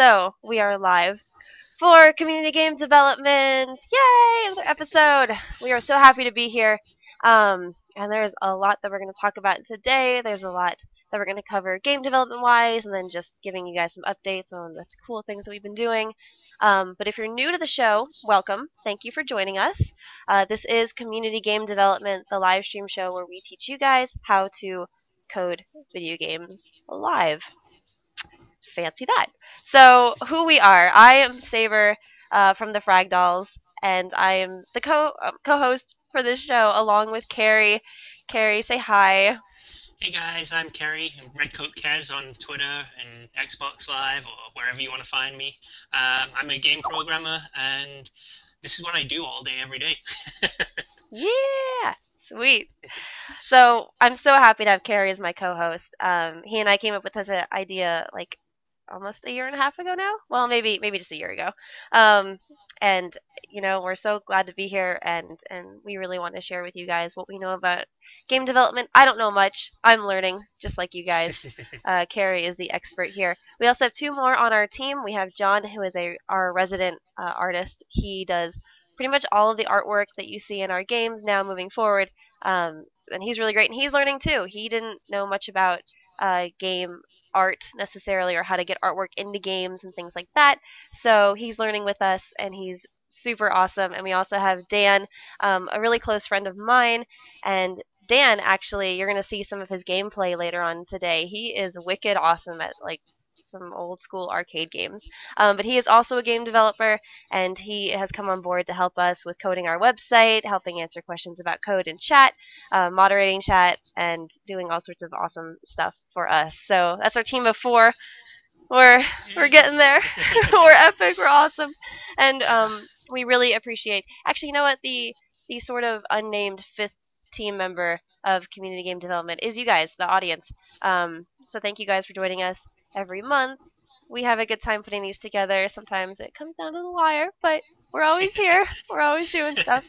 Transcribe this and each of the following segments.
So we are live for community game development. Yay! Another episode. We are so happy to be here. Um, and there's a lot that we're going to talk about today. There's a lot that we're going to cover game development wise, and then just giving you guys some updates on the cool things that we've been doing. Um, but if you're new to the show, welcome. Thank you for joining us. Uh, this is Community Game Development, the live stream show where we teach you guys how to code video games live fancy that. So who we are? I am Saber uh, from the Frag Dolls, and I am the co uh, co-host for this show along with Carrie. Carrie, say hi. Hey guys, I'm Kerry, Redcoat Kez on Twitter and Xbox Live or wherever you want to find me. Um, I'm a game programmer, and this is what I do all day, every day. yeah, sweet. So I'm so happy to have Carrie as my co-host. Um, he and I came up with this uh, idea like almost a year and a half ago now. Well, maybe maybe just a year ago. Um, and you know we're so glad to be here, and and we really want to share with you guys what we know about game development. I don't know much. I'm learning, just like you guys. Uh, Carrie is the expert here. We also have two more on our team. We have John, who is a our resident uh, artist. He does pretty much all of the artwork that you see in our games now moving forward. Um, and he's really great, and he's learning too. He didn't know much about uh, game art necessarily or how to get artwork into games and things like that. So he's learning with us and he's super awesome. And we also have Dan, um, a really close friend of mine. And Dan, actually, you're going to see some of his gameplay later on today. He is wicked awesome at like some old school arcade games. Um, but he is also a game developer, and he has come on board to help us with coding our website, helping answer questions about code in chat, uh, moderating chat, and doing all sorts of awesome stuff for us. So that's our team of four. We're we're getting there. we're epic. We're awesome, and um, we really appreciate. Actually, you know what? The the sort of unnamed fifth team member of community game development is you guys, the audience. Um, so thank you guys for joining us every month. We have a good time putting these together. Sometimes it comes down to the wire, but we're always here. we're always doing stuff.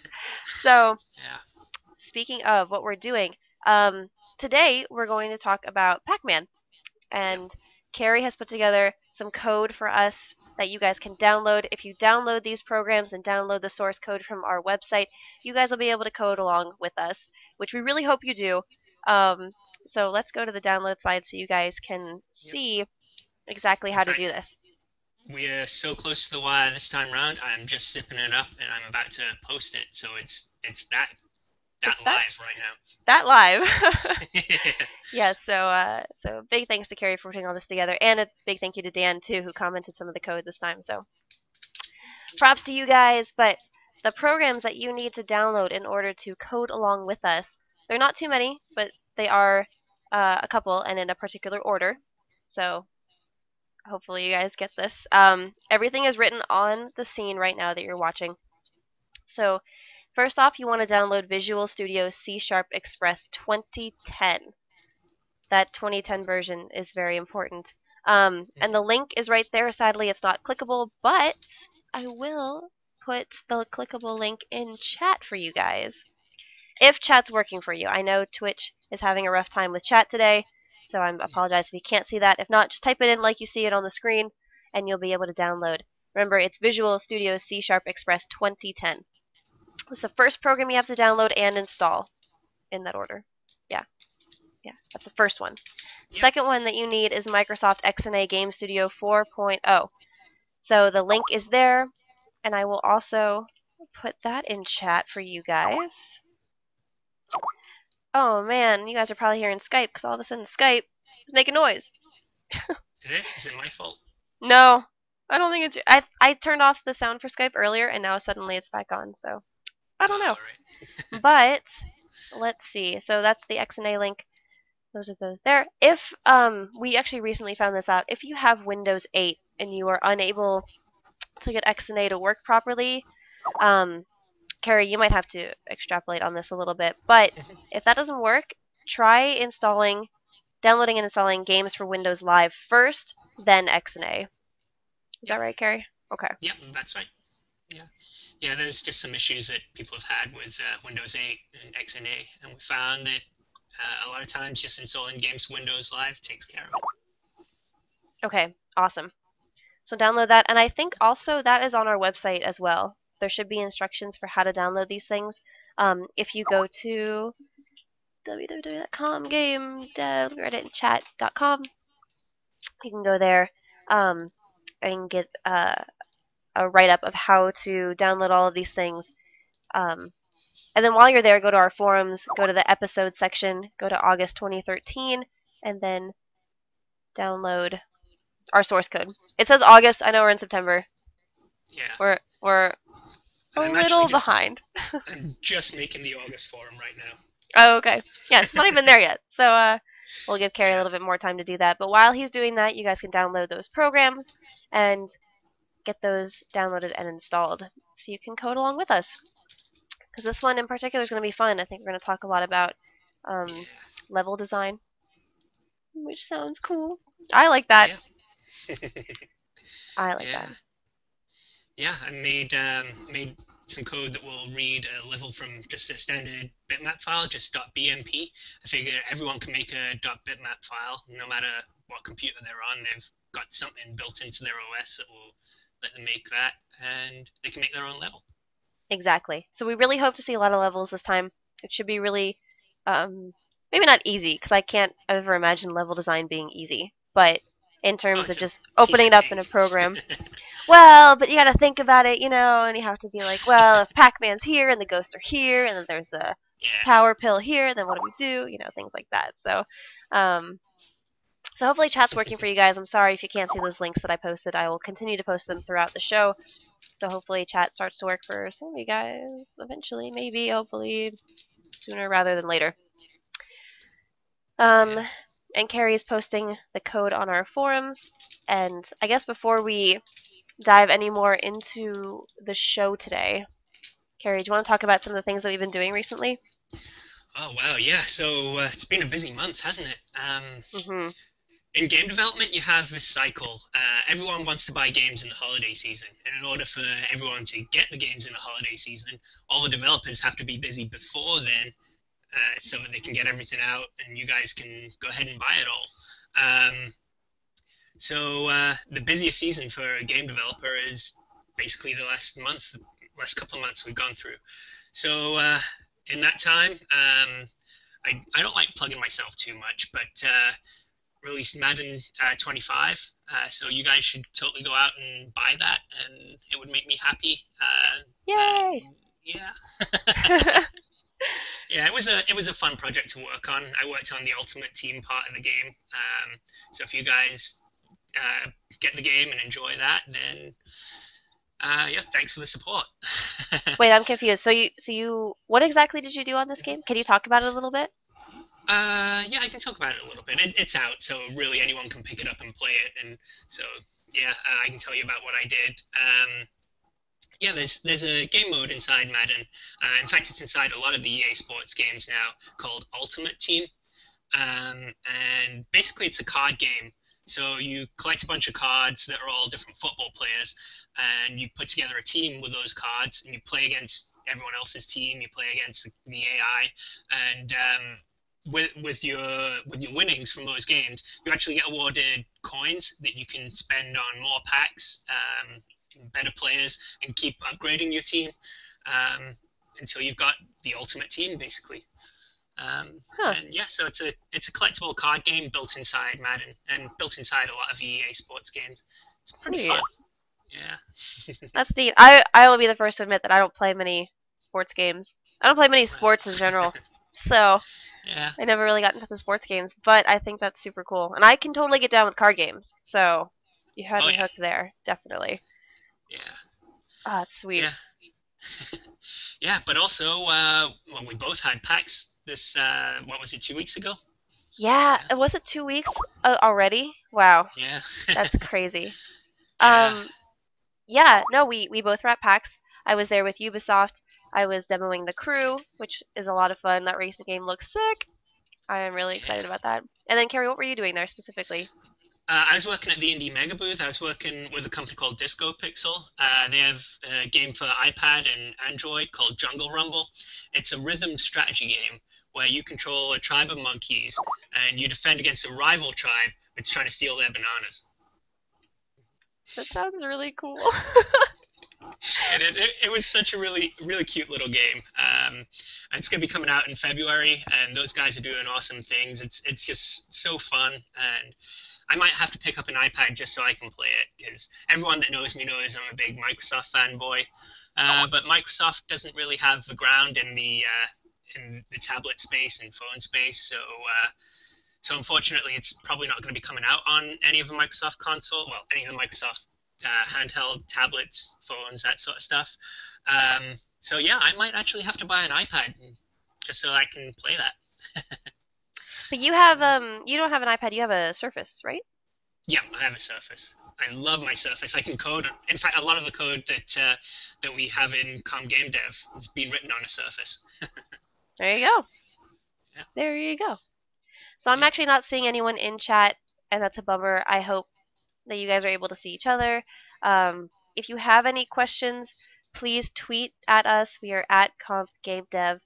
So, yeah. speaking of what we're doing, um, today we're going to talk about Pac-Man, and Carrie has put together some code for us that you guys can download. If you download these programs and download the source code from our website, you guys will be able to code along with us, which we really hope you do. Um, so let's go to the download slide so you guys can see exactly how to do this. We are so close to the wire this time around. I'm just zipping it up and I'm about to post it. So it's it's that that It's live that- right now. That live. yeah, so uh, so big thanks to Carrie for putting all this together, and a big thank you to Dan too, who commented some of the code this time. So props to you guys. But the programs that you need to download in order to code along with us, they're not too many, but they are uh, a couple and in a particular order. So hopefully you guys get this. Um, everything is written on the scene right now that you're watching. So first off, you want to download Visual Studio C Sharp Express 2010. That 2010 version is very important. Um, and the link is right there. Sadly, it's not clickable, but I will put the clickable link in chat for you guys. If chat's working for you. I know Twitch is having a rough time with chat today, so I apologize if you can't see that. If not, just type it in like you see it on the screen, and you'll be able to download. Remember, it's Visual Studio C Sharp Express 2010. It's the first program you have to download and install in that order. Yeah. Yeah, that's the first one. Yep. Second one that you need is Microsoft XNA Game Studio 4.0. So the link is there, and I will also put that in chat for you guys. Oh man, you guys are probably hearing Skype because all of a sudden Skype is making noise. It is? Is it my fault? No, I don't think it's. I I turned off the sound for Skype earlier, and now suddenly it's back on. So I don't know. Alright. but let's see. So that's the XNA link. Those are those there. If um we actually recently found this out, if you have Windows 8 and you are unable to get XNA to work properly, um, Carrie, you might have to extrapolate on this a little bit. But if that doesn't work, try installing, downloading and installing games for Windows Live first, then XNA. Is that right, Carrie? Okay. Yep, that's right. Yeah. Yeah, there's just some issues that people have had with uh, Windows 8 and XNA, and we found that uh, a lot of times just installing games Windows Live takes care of it. Okay. Awesome. So download that, and I think also that is on our website as well. There should be instructions for how to download these things. Um, if you go to www.com game chat.com, you can go there um, and get uh, a write up of how to download all of these things. Um, and then while you're there, go to our forums, go to the episode section, go to August 2013, and then download our source code. It says August. I know we're in September. Yeah. We're we're a I'm little just- behind. I'm just making the August forum right now. Oh, okay. Yeah, it's not even there yet. So uh, we'll give Carrie a little bit more time to do that. But while he's doing that, you guys can download those programs and get those downloaded and installed so you can code along with us. Because this one in particular is going to be fun. I think we're going to talk a lot about um, Yeah. level design, which sounds cool. I like that. Yeah. I like yeah. that. Yeah, I made um, made some code that will read a level from just a standard bitmap file, just .bmp. I figure everyone can make a .bitmap file, no matter what computer they're on. They've got something built into their OS that will let them make that, and they can make their own level. Exactly. So we really hope to see a lot of levels this time. It should be really, um, maybe not easy, because I can't ever imagine level design being easy. But in terms Oh, of just opening it up in a program, well, but you got to think about it, you know, and you have to be like, well, if Pac-Man's here and the ghosts are here, and then there's a yeah. power pill here, then what do we do? You know, things like that. So, um, so hopefully chat's working for you guys. I'm sorry if you can't see those links that I posted. I will continue to post them throughout the show. So hopefully chat starts to work for some of you guys eventually, maybe, hopefully sooner rather than later. Um. And Carrie is posting the code on our forums. And I guess before we dive any more into the show today, Carrie, do you want to talk about some of the things that we've been doing recently? Oh wow, yeah. So uh, it's been a busy month, hasn't it? Um, Mm-hmm. in game development, you have this cycle. Uh, everyone wants to buy games in the holiday season, and in order for everyone to get the games in the holiday season, all the developers have to be busy before then, uh, so they can get everything out, and you guys can go ahead and buy it all. Um, so uh, the busiest season for a game developer is basically the last month, last couple of months we've gone through. So uh, in that time, um, I, I don't like plugging myself too much, but uh, released Madden uh, 25. Uh, so you guys should totally go out and buy that, and it would make me happy. Uh, Yay! uh, yeah. yeah, it was a it was a fun project to work on. I worked on the ultimate team part of the game. Um, so if you guys uh, get the game and enjoy that, then uh, yeah, thanks for the support. Wait, I'm confused. So you, so you, what exactly did you do on this game? Can you talk about it a little bit? Uh, yeah, I can talk about it a little bit. It, it's out, so really anyone can pick it up and play it. And so, yeah, uh, I can tell you about what I did. Um, yeah, there's there's a game mode inside Madden. Uh, in fact, it's inside a lot of the EA Sports games now called Ultimate Team. Um, and basically, it's a card game. So you collect a bunch of cards that are all different football players, and you put together a team with those cards, and you play against everyone else's team. You play against the AI, and um, with with your with your winnings from those games, you actually get awarded coins that you can spend on more packs, um, better players, and keep upgrading your team um, until you've got the ultimate team, basically. Um, Huh. And yeah, so it's a it's a collectible card game built inside Madden and built inside a lot of EA Sports games. It's pretty Sweet. fun. Yeah. That's neat. I, I will be the first to admit that I don't play many sports games. I don't play many sports in general. So Yeah. I never really got into the sports games, but I think that's super cool. And I can totally get down with card games. So you had Oh, me yeah. hooked there, definitely. Yeah. Ah, it's sweet. Yeah. yeah, but also, uh, well, we both had PAX this, uh, what was it, two weeks ago? Yeah, uh, was it two weeks uh, already? Wow, Yeah. that's crazy. Yeah. Um, yeah, no, we we both were at PAX. I was there with Ubisoft. I was demoing the crew, which is a lot of fun. That racing game looks sick. I am really excited Yeah. about that. And then, Carrie, what were you doing there specifically? Uh, I was working at the Indie Megabooth. I was working with a company called Disco Pixel. Uh, they have a game for iPad and Android called Jungle Rumble. It's a rhythm strategy game where you control a tribe of monkeys and you defend against a rival tribe that's trying to steal their bananas. That sounds really cool. it is. It, it, was such a really, really cute little game. Um, it's gonna be coming out in February, and those guys are doing awesome things. It's it's just so fun, and I might have to pick up an iPad just so I can play it because everyone that knows me knows I'm a big Microsoft fanboy. Uh, but Microsoft doesn't really have the ground in the uh, in the tablet space and phone space, so uh, so unfortunately, it's probably not going to be coming out on any of the Microsoft console. Well, any of the Microsoft uh, handheld tablets, phones, that sort of stuff. Um, so yeah, I might actually have to buy an iPad just so I can play that. but you have um, you don't have an iPad. You have a Surface, right? Yeah, I have a Surface. I love my Surface. I can code. In fact, a lot of the code that uh, that we have in Com Game Dev has been written on a Surface. there you go. Yeah. There you go. So I'm actually not seeing anyone in chat, and that's a bummer. I hope that you guys are able to see each other. Um, if you have any questions, please tweet at us. We are at ComGameDev.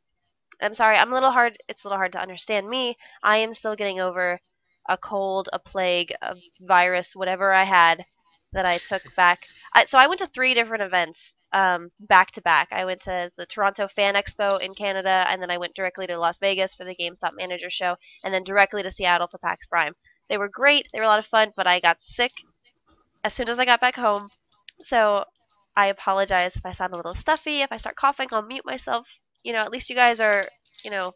I'm sorry, I'm a little hard. It's a little hard to understand me. I am still getting over a cold, a plague, a virus, whatever I had that I took back. I, so I went to three different events um, back to back. I went to the Toronto Fan Expo in Canada, and then I went directly to Las Vegas for the GameStop Manager Show, and then directly to Seattle for PAX Prime. They were great. They were a lot of fun, but I got sick as soon as I got back home. So I apologize if I sound a little stuffy. If I start coughing, I'll mute myself. You know, at least you guys are, you know,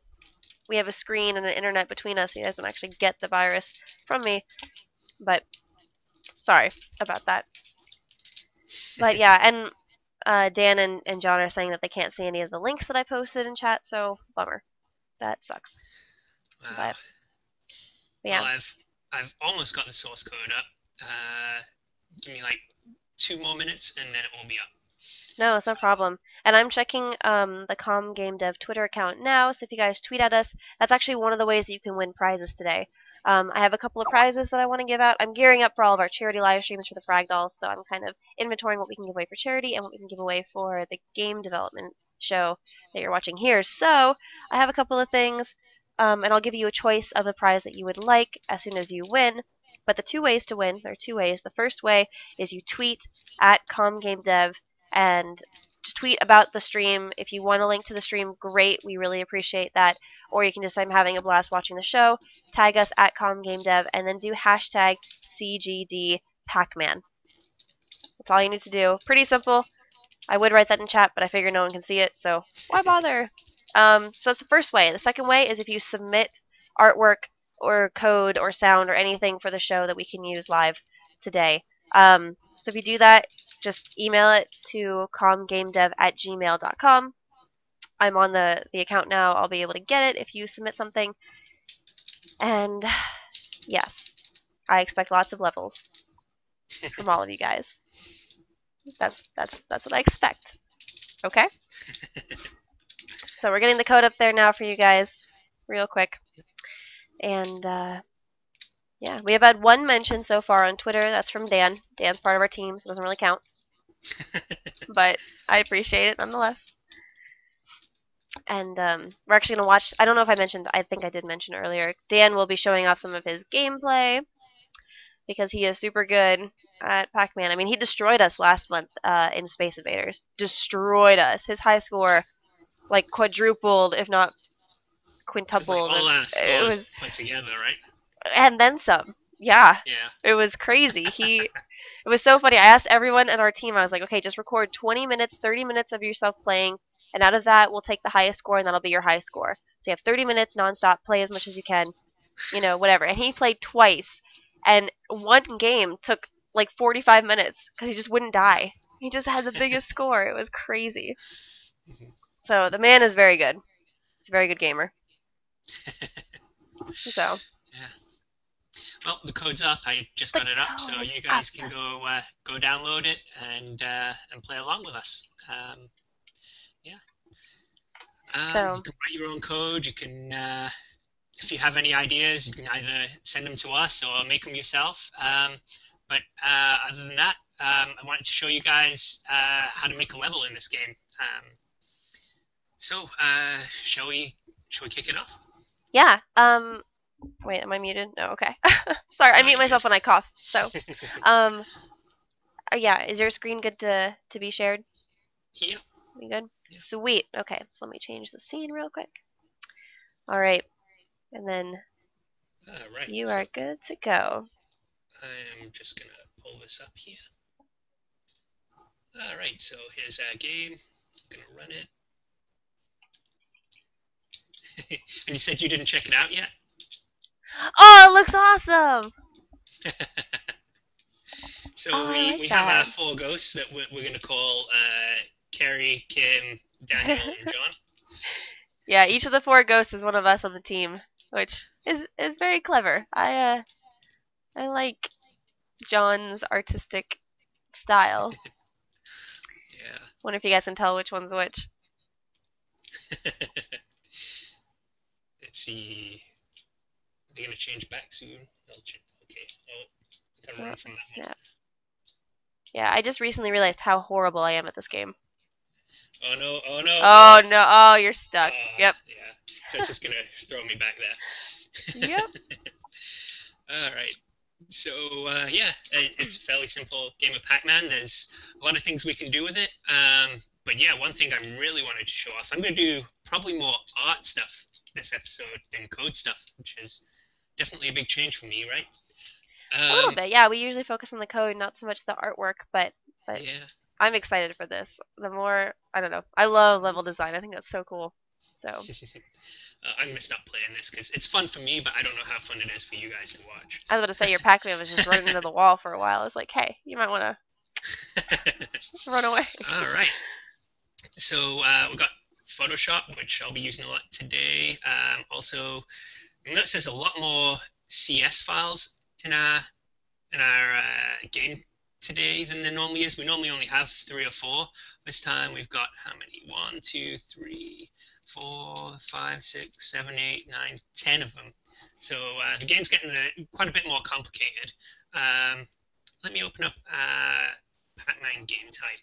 we have a screen and the internet between us. So you guys don't actually get the virus from me. But sorry about that. But yeah, and uh, Dan and, and John are saying that they can't see any of the links that I posted in chat, so bummer. That sucks. Wow. But, but yeah. Well, I've I've almost got the source code up. Uh, give me like two more minutes and then it will be up. No, it's no problem. And I'm checking um, the Com Game Dev Twitter account now, so if you guys tweet at us, that's actually one of the ways that you can win prizes today. Um, I have a couple of prizes that I want to give out. I'm gearing up for all of our charity live streams for the Frag Dolls, so I'm kind of inventorying what we can give away for charity and what we can give away for the game development show that you're watching here. So I have a couple of things, um, and I'll give you a choice of a prize that you would like as soon as you win. But the two ways to win, there are two ways. The first way is you tweet at ComGameDev and just tweet about the stream. If you want a link to the stream, great. We really appreciate that. Or you can just I'm having a blast watching the show. Tag us at ComGameDev and then do hashtag CGD Pacman. That's all you need to do. Pretty simple. I would write that in chat, but I figure no one can see it, so why bother? Um, so that's the first way. The second way is if you submit artwork or code or sound or anything for the show that we can use live today. Um, so if you do that, just email it to comgamedev at gmail.com. I'm on the, the account now. I'll be able to get it if you submit something. And yes, I expect lots of levels from all of you guys. That's that's that's what I expect. Okay? so we're getting the code up there now for you guys real quick. And uh, yeah, we have had one mention so far on Twitter. That's from Dan. Dan's part of our team, so it doesn't really count. but I appreciate it nonetheless. And um, we're actually going to watch. I don't know if I mentioned, I think I did mention earlier. Dan will be showing off some of his gameplay because he is super good at Pac Man. I mean, he destroyed us last month uh, in Space Invaders. Destroyed us. His high score, like, quadrupled, if not quintupled. It was, like all it was put together, right? And then some. Yeah. Yeah. It was crazy. He. it was so funny. I asked everyone in our team. I was like, okay, just record 20 minutes, 30 minutes of yourself playing, and out of that, we'll take the highest score, and that'll be your high score. So you have 30 minutes nonstop. Play as much as you can. You know, whatever. And he played twice, and one game took like 45 minutes because he just wouldn't die. He just had the biggest score. It was crazy. Mm-hmm. So the man is very good. He's a very good gamer. so. Yeah. Well, the code's up. I just the got it up, so you guys up. can go uh, go download it and uh, and play along with us. Um, yeah. Um, so you can write your own code. You can, uh, if you have any ideas, you can either send them to us or make them yourself. Um, but uh, other than that, um, I wanted to show you guys uh, how to make a level in this game. Um, so, uh, shall we shall we kick it off? Yeah. Um, wait, am I muted? No. Okay. Sorry, I mute myself when I cough. So, um, uh, yeah, is your screen good to to be shared? Yep. We good? Yeah. Sweet. Okay, so let me change the scene real quick. All right, and then All right. you are good to go. I am just gonna pull this up here. All right. So here's our game. I'm gonna run it. and you said you didn't check it out yet. Oh, it looks awesome. so Oh, we, like we have our four ghosts that we're, we're going to call uh, Kerry, Kim, Daniel, and John. Yeah, each of the four ghosts is one of us on the team, which is is very clever. I uh I like John's artistic style. Yeah. Wonder if you guys can tell which one's which. Let's see. They're going to change back soon. They'll ch- okay. Oh, gotta run Oh, from that one. snap. Yeah, I just recently realized how horrible I am at this game. Oh no! Oh no! Oh no! Oh, you're stuck. Ah, Yep. Yeah. So it's just gonna throw me back there. Yep. All right. So uh, yeah, it, it's a fairly simple game of Pac-Man. There's a lot of things we can do with it. Um, but yeah, one thing I really wanted to show off. I'm gonna do probably more art stuff this episode than code stuff, which is definitely a big change for me, right? A little Um, bit. Yeah, we usually focus on the code, not so much the artwork, but but Yeah. I'm excited for this. The more I don't know. I love level design. I think that's so cool. So Uh, I'm gonna stop playing this because it's fun for me, but I don't know how fun it is for you guys to watch. I was about to say your Pac-Man was just running into the wall for a while. I was like, hey, you might want to run away. All right. So uh, we've got Photoshop, which I'll be using a lot today. Um, also, notice there's a lot more CS files in our in our uh, game today than there normally is. We normally only have three or four. This time we've got how many? One, two, three, four, five, six, seven, eight, nine, ten of them. So uh, the game's getting uh, quite a bit more complicated. Um, let me open up uh, Pac-Man game type.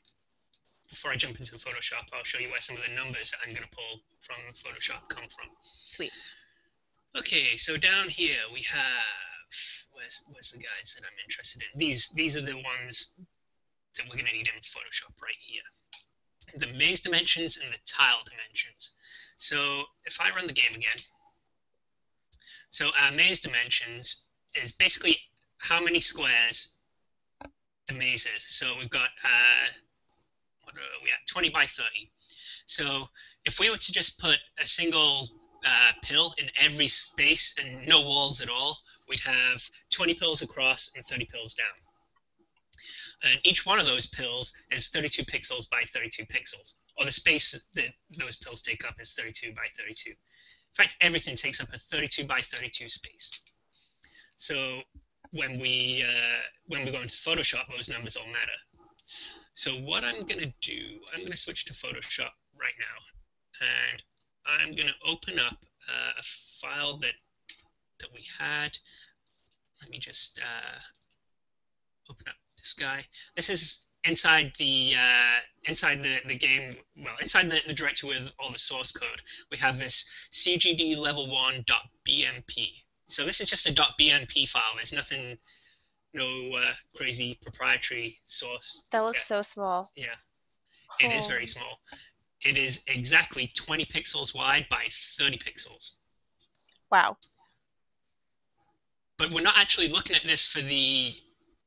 Before I jump into Photoshop, I'll show you where some of the numbers that I'm going to pull from Photoshop come from. Sweet. Okay, so down here we have where's where's the guides that I'm interested in? These these are the ones that we're to need in Photoshop right here. The maze dimensions and the tile dimensions. So if I run the game again, so our maze dimensions is basically how many squares the maze is. So we've got uh, what are we at? 20 by 30. So if we were to just put a single uh, pill in every space and no walls at all, we'd have 20 pills across and 30 pills down. And each one of those pills is 32 pixels by 32 pixels, or the space that those pills take up is 32 by 32. In fact, everything takes up a 32 by 32 space. So when we uh, when we go into Photoshop, those numbers all matter. So what I'm going to do, I'm going to switch to Photoshop right now, and I'm going to open up uh, a file that that we had. Let me just uh, open up this guy. This is inside the uh, inside the, the game. Well, inside the, the directory with all the source code, we have this cgd level one dot bmp. So this is just a .bmp file. There's nothing, no uh, crazy proprietary source. That looks so small. Yeah, it is Oh. very small. It is exactly 20 pixels wide by 30 pixels. Wow. But we're not actually looking at this for the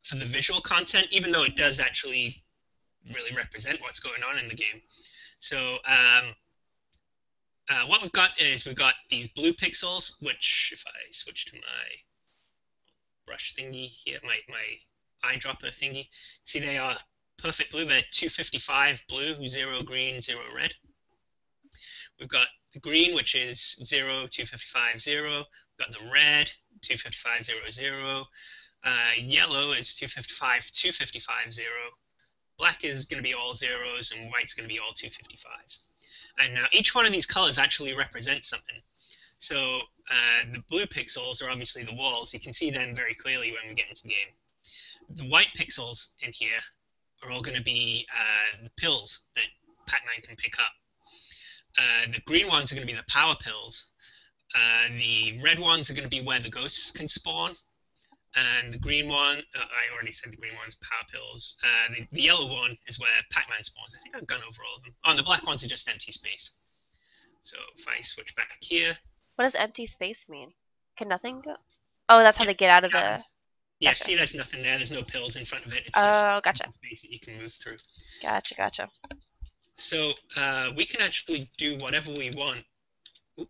for the visual content, even though it does actually really represent what's going on in the game. So um, uh, what we've got is we've got these blue pixels, which if I switch to my brush thingy here, my, my eyedropper thingy, see they are perfect blue. They're 255 blue, 0 green, 0 red. We've got the green, which is 0, 255, 0. We've got the red, 255, 0, 0. Uh, yellow is 255, 255, 0. Black is going to be all zeros, and white's going to be all 255s. And now each one of these colors actually represents something. So uh, the blue pixels are obviously the walls. You can see them very clearly when we get into the game. The white pixels in here are all going to be uh, the pills that Pac-Man can pick up. Uh, the green ones are going to be the power pills. Uh, the red ones are going to be where the ghosts can spawn. and the green one, uh, I already said the green one's power pills. Uh, the, the yellow one is where Pac-Man spawns. I think I've gone over all of them. Oh, and the black ones are just empty space. So if I switch back here, What does empty space mean? Can nothing go? Oh, that's how they get out of the. Yeah, Gotcha. see, there's nothing there. There's no pills in front of it. It's just Oh, gotcha. empty space that you can move through. Gotcha, gotcha. So uh, we can actually do whatever we want. Oop.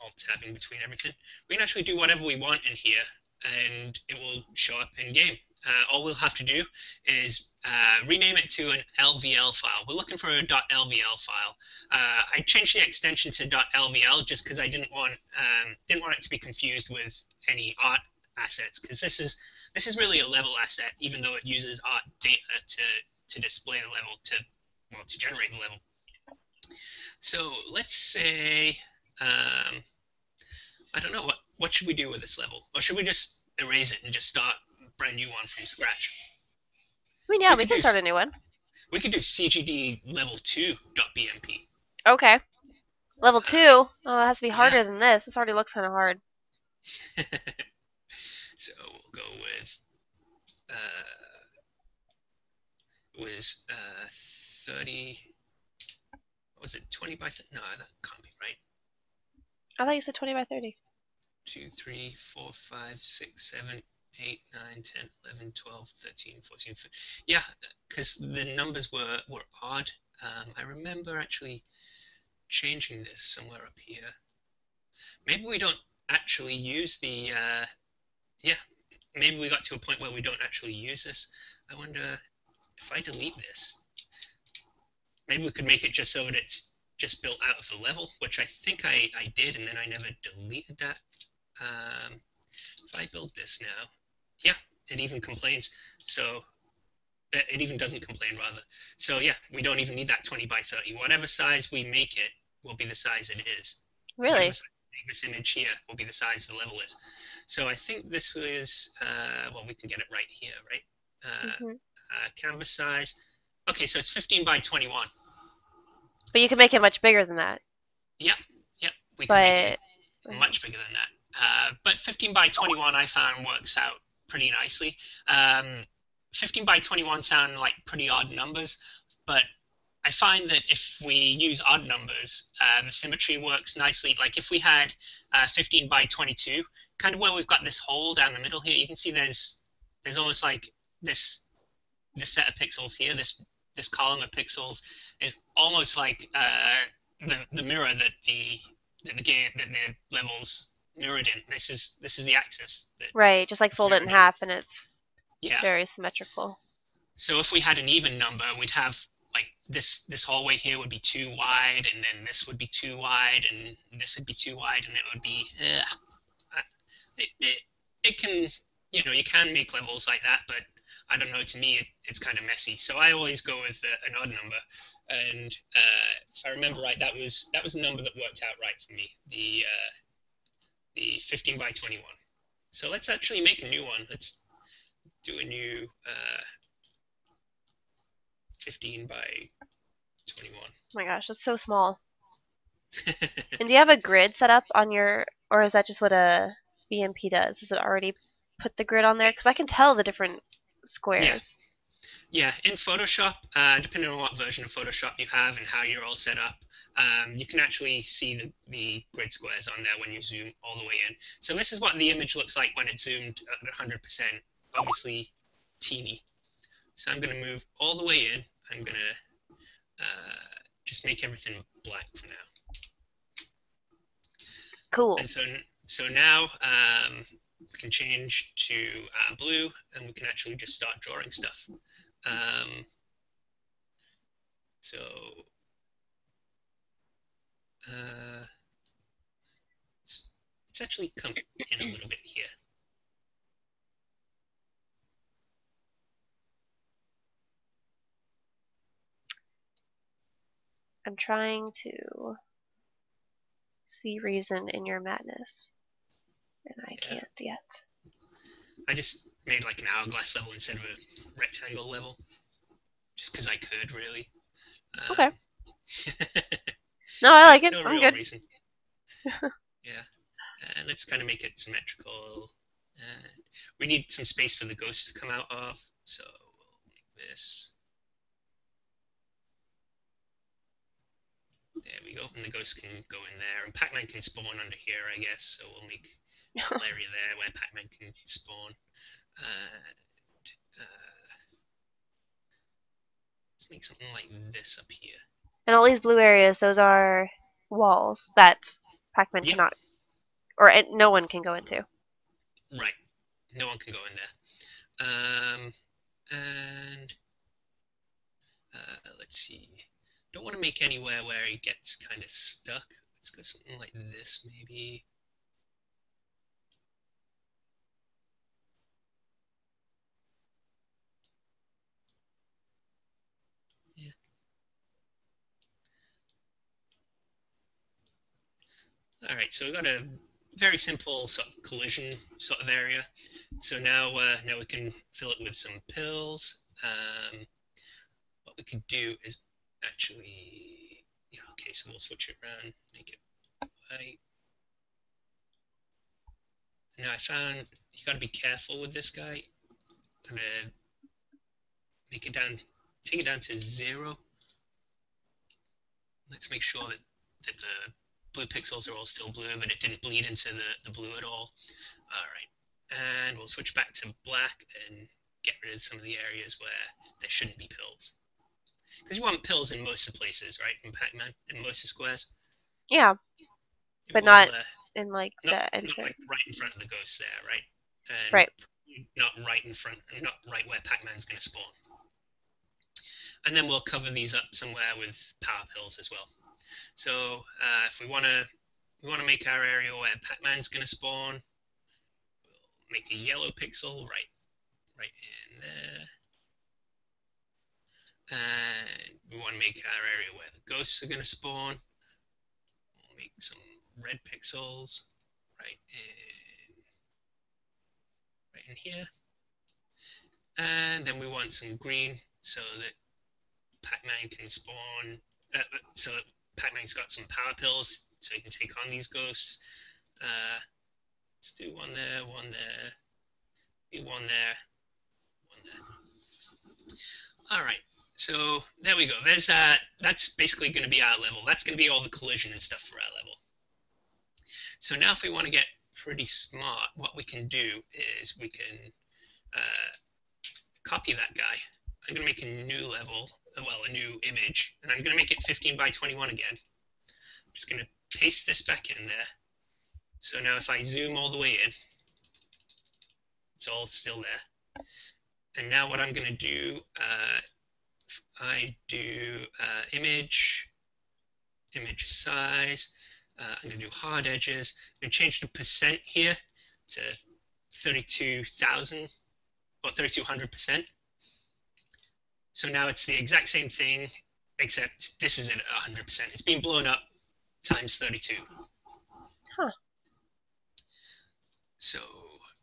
Alt tabbing between everything. We can actually do whatever we want in here, and it will show up in game. Uh, all we'll have to do is uh, rename it to an LVL file. We're looking for a .lvl file. Uh, I changed the extension to .lvl just because I didn't want um, didn't want it to be confused with any art assets because this is this is really a level asset, even though it uses art data to to display the level to well to generate the level. So let's say um, I don't know what what should we do with this level, or should we just erase it and just start a brand new one from scratch? I mean, yeah, We we can start a new one. We could do CGD level two .bmp. Okay. Level two. Oh, it has to be Yeah. harder than this. This already looks kind of hard. so we'll go with uh, was uh, 30 what was it 20 by th- no that can't be right I thought you said 20 by 30. 2 3 4 5 6 7 8 9 10 11 12 13 14 15. yeah because the numbers were were odd um, i remember actually changing this somewhere up here maybe we don't actually use the uh, yeah maybe we got to a point where we don't actually use this. I wonder if i delete this maybe we could make it just so that it's just built out of the level which i think i, I did and then i never deleted that. Um, if i build this now yeah it even complains. So it it even doesn't complain rather. So yeah we don't even need that 20 by 30 whatever size we make it will be the size it is. Really? whatever size we make this image here will be the size the level is so i think this was uh, well we can get it right here right? Uh, Mhm. uh, canvas size. Okay so it's 15 by 21 But you can make it much bigger than that. yep yep we can make it much bigger than that. Uh, but 15 by 21 i found works out pretty nicely. Um, 15 by 21 sound like pretty odd numbers but I find that if we use odd numbers, uh, the symmetry works nicely. Like if we had uh, 15 by 22, kind of where we've got this hole down the middle here, you can see there's there's almost like this this set of pixels here, this this column of pixels is almost like uh, the the mirror that the that the game that the levels mirrored in. This is this is the axis. That, right, just like fold it in half and it's yeah. very symmetrical. So if we had an even number, we'd have this this hallway here would be too wide, and then this would be too wide, and this would be too wide, and it would be. Uh, it, it, it can you know you can make levels like that, but I don't know. To me, it, it's kind of messy. So I always go with uh, an odd number. And uh, if I remember right, that was that was the number that worked out right for me. The uh, the 15 by 21. So let's actually make a new one. Let's do a new uh, 15 by 21. Oh my gosh, it's so small. And do you have a grid set up on your, or is that just what a BMP does? Does it already put the grid on there? Because I can tell the different squares. yeah, in Photoshop, uh, depending on what version of Photoshop you have and how you're all set up, um, you can actually see the, the grid squares on there when you zoom all the way in. So this is what the image looks like when it's zoomed at 100%. Obviously, teeny. So I'm going to move all the way in. I'm going to uh, just make everything black for now. Cool. And so, so now um, we can change to uh, blue, and we can actually just start drawing stuff. Um, so, uh, it's, it's actually come in a little bit here. I'm trying to see reason in your madness. And I Yeah. can't yet. I just made like an hourglass level instead of a rectangle level, just because I could really. Um, Okay. No, I like it. no I'm real good. reason. yeah, and let's kind of make it symmetrical And we need some space for the ghost to come out of, so we'll make this. There we go, and the ghost can go in there, and Pac-Man can spawn under here, I guess. So we'll make a little area there where Pac-Man can spawn. And uh, let's make something like this up here. And all these blue areas, those are walls that Pac-Man Yep. cannot, or uh, no one can go into. Right. No one can go in there. Um, and uh, let's see. Don't want to make anywhere where he gets kind of stuck. Let's go something like this, maybe. Yeah. All right, so we've got a very simple sort of collision sort of area. So now, uh, now we can fill it with some pills. Um, what we could do is actually, yeah, okay, so we'll switch it around, make it white. Now I found you got to be careful with this guy. Gonna make it down, take it down to zero. Let's make sure that, that the blue pixels are all still blue, but it didn't bleed into the, the blue at all. All right, and we'll switch back to black and get rid of some of the areas where there shouldn't be pills. Because you want pills in most of the places, right? In Pac-Man, in most of squares. Yeah, You But not uh, in like not, the not entrance. like right in front of the ghost there, right? And Right. Not right in front, not right where Pac-Man's going to spawn. And then we'll cover these up somewhere with power pills as well. So uh, if we want to, we want to make our area where Pac-Man's going to spawn. We'll make a yellow pixel right, right in there. And we want to make our area where the ghosts are going to spawn. We'll make some red pixels right in right in here. And then we want some green so that Pac-Man can spawn, uh, uh, so that Pac-Man's got some power pills so he can take on these ghosts. Uh, let's do one there, one there, one there, one there. All right, so there we go. There's uh, that's basically going to be our level. That's going to be all the collision and stuff for our level. So now if we want to get pretty smart, what we can do is we can uh, copy that guy. I'm going to make a new level, uh, well, a new image, and I'm going to make it 15 by 21 again. I'm just going to paste this back in there. So now if I zoom all the way in, it's all still there. And now what I'm going to do, uh, I do uh, image, image size, uh, I'm going to do hard edges. I'm going to change the percent here to 32,000 or 3200 percent. So now it's the exact same thing, except this is at 100 percent. It's been blown up times 32. Huh. So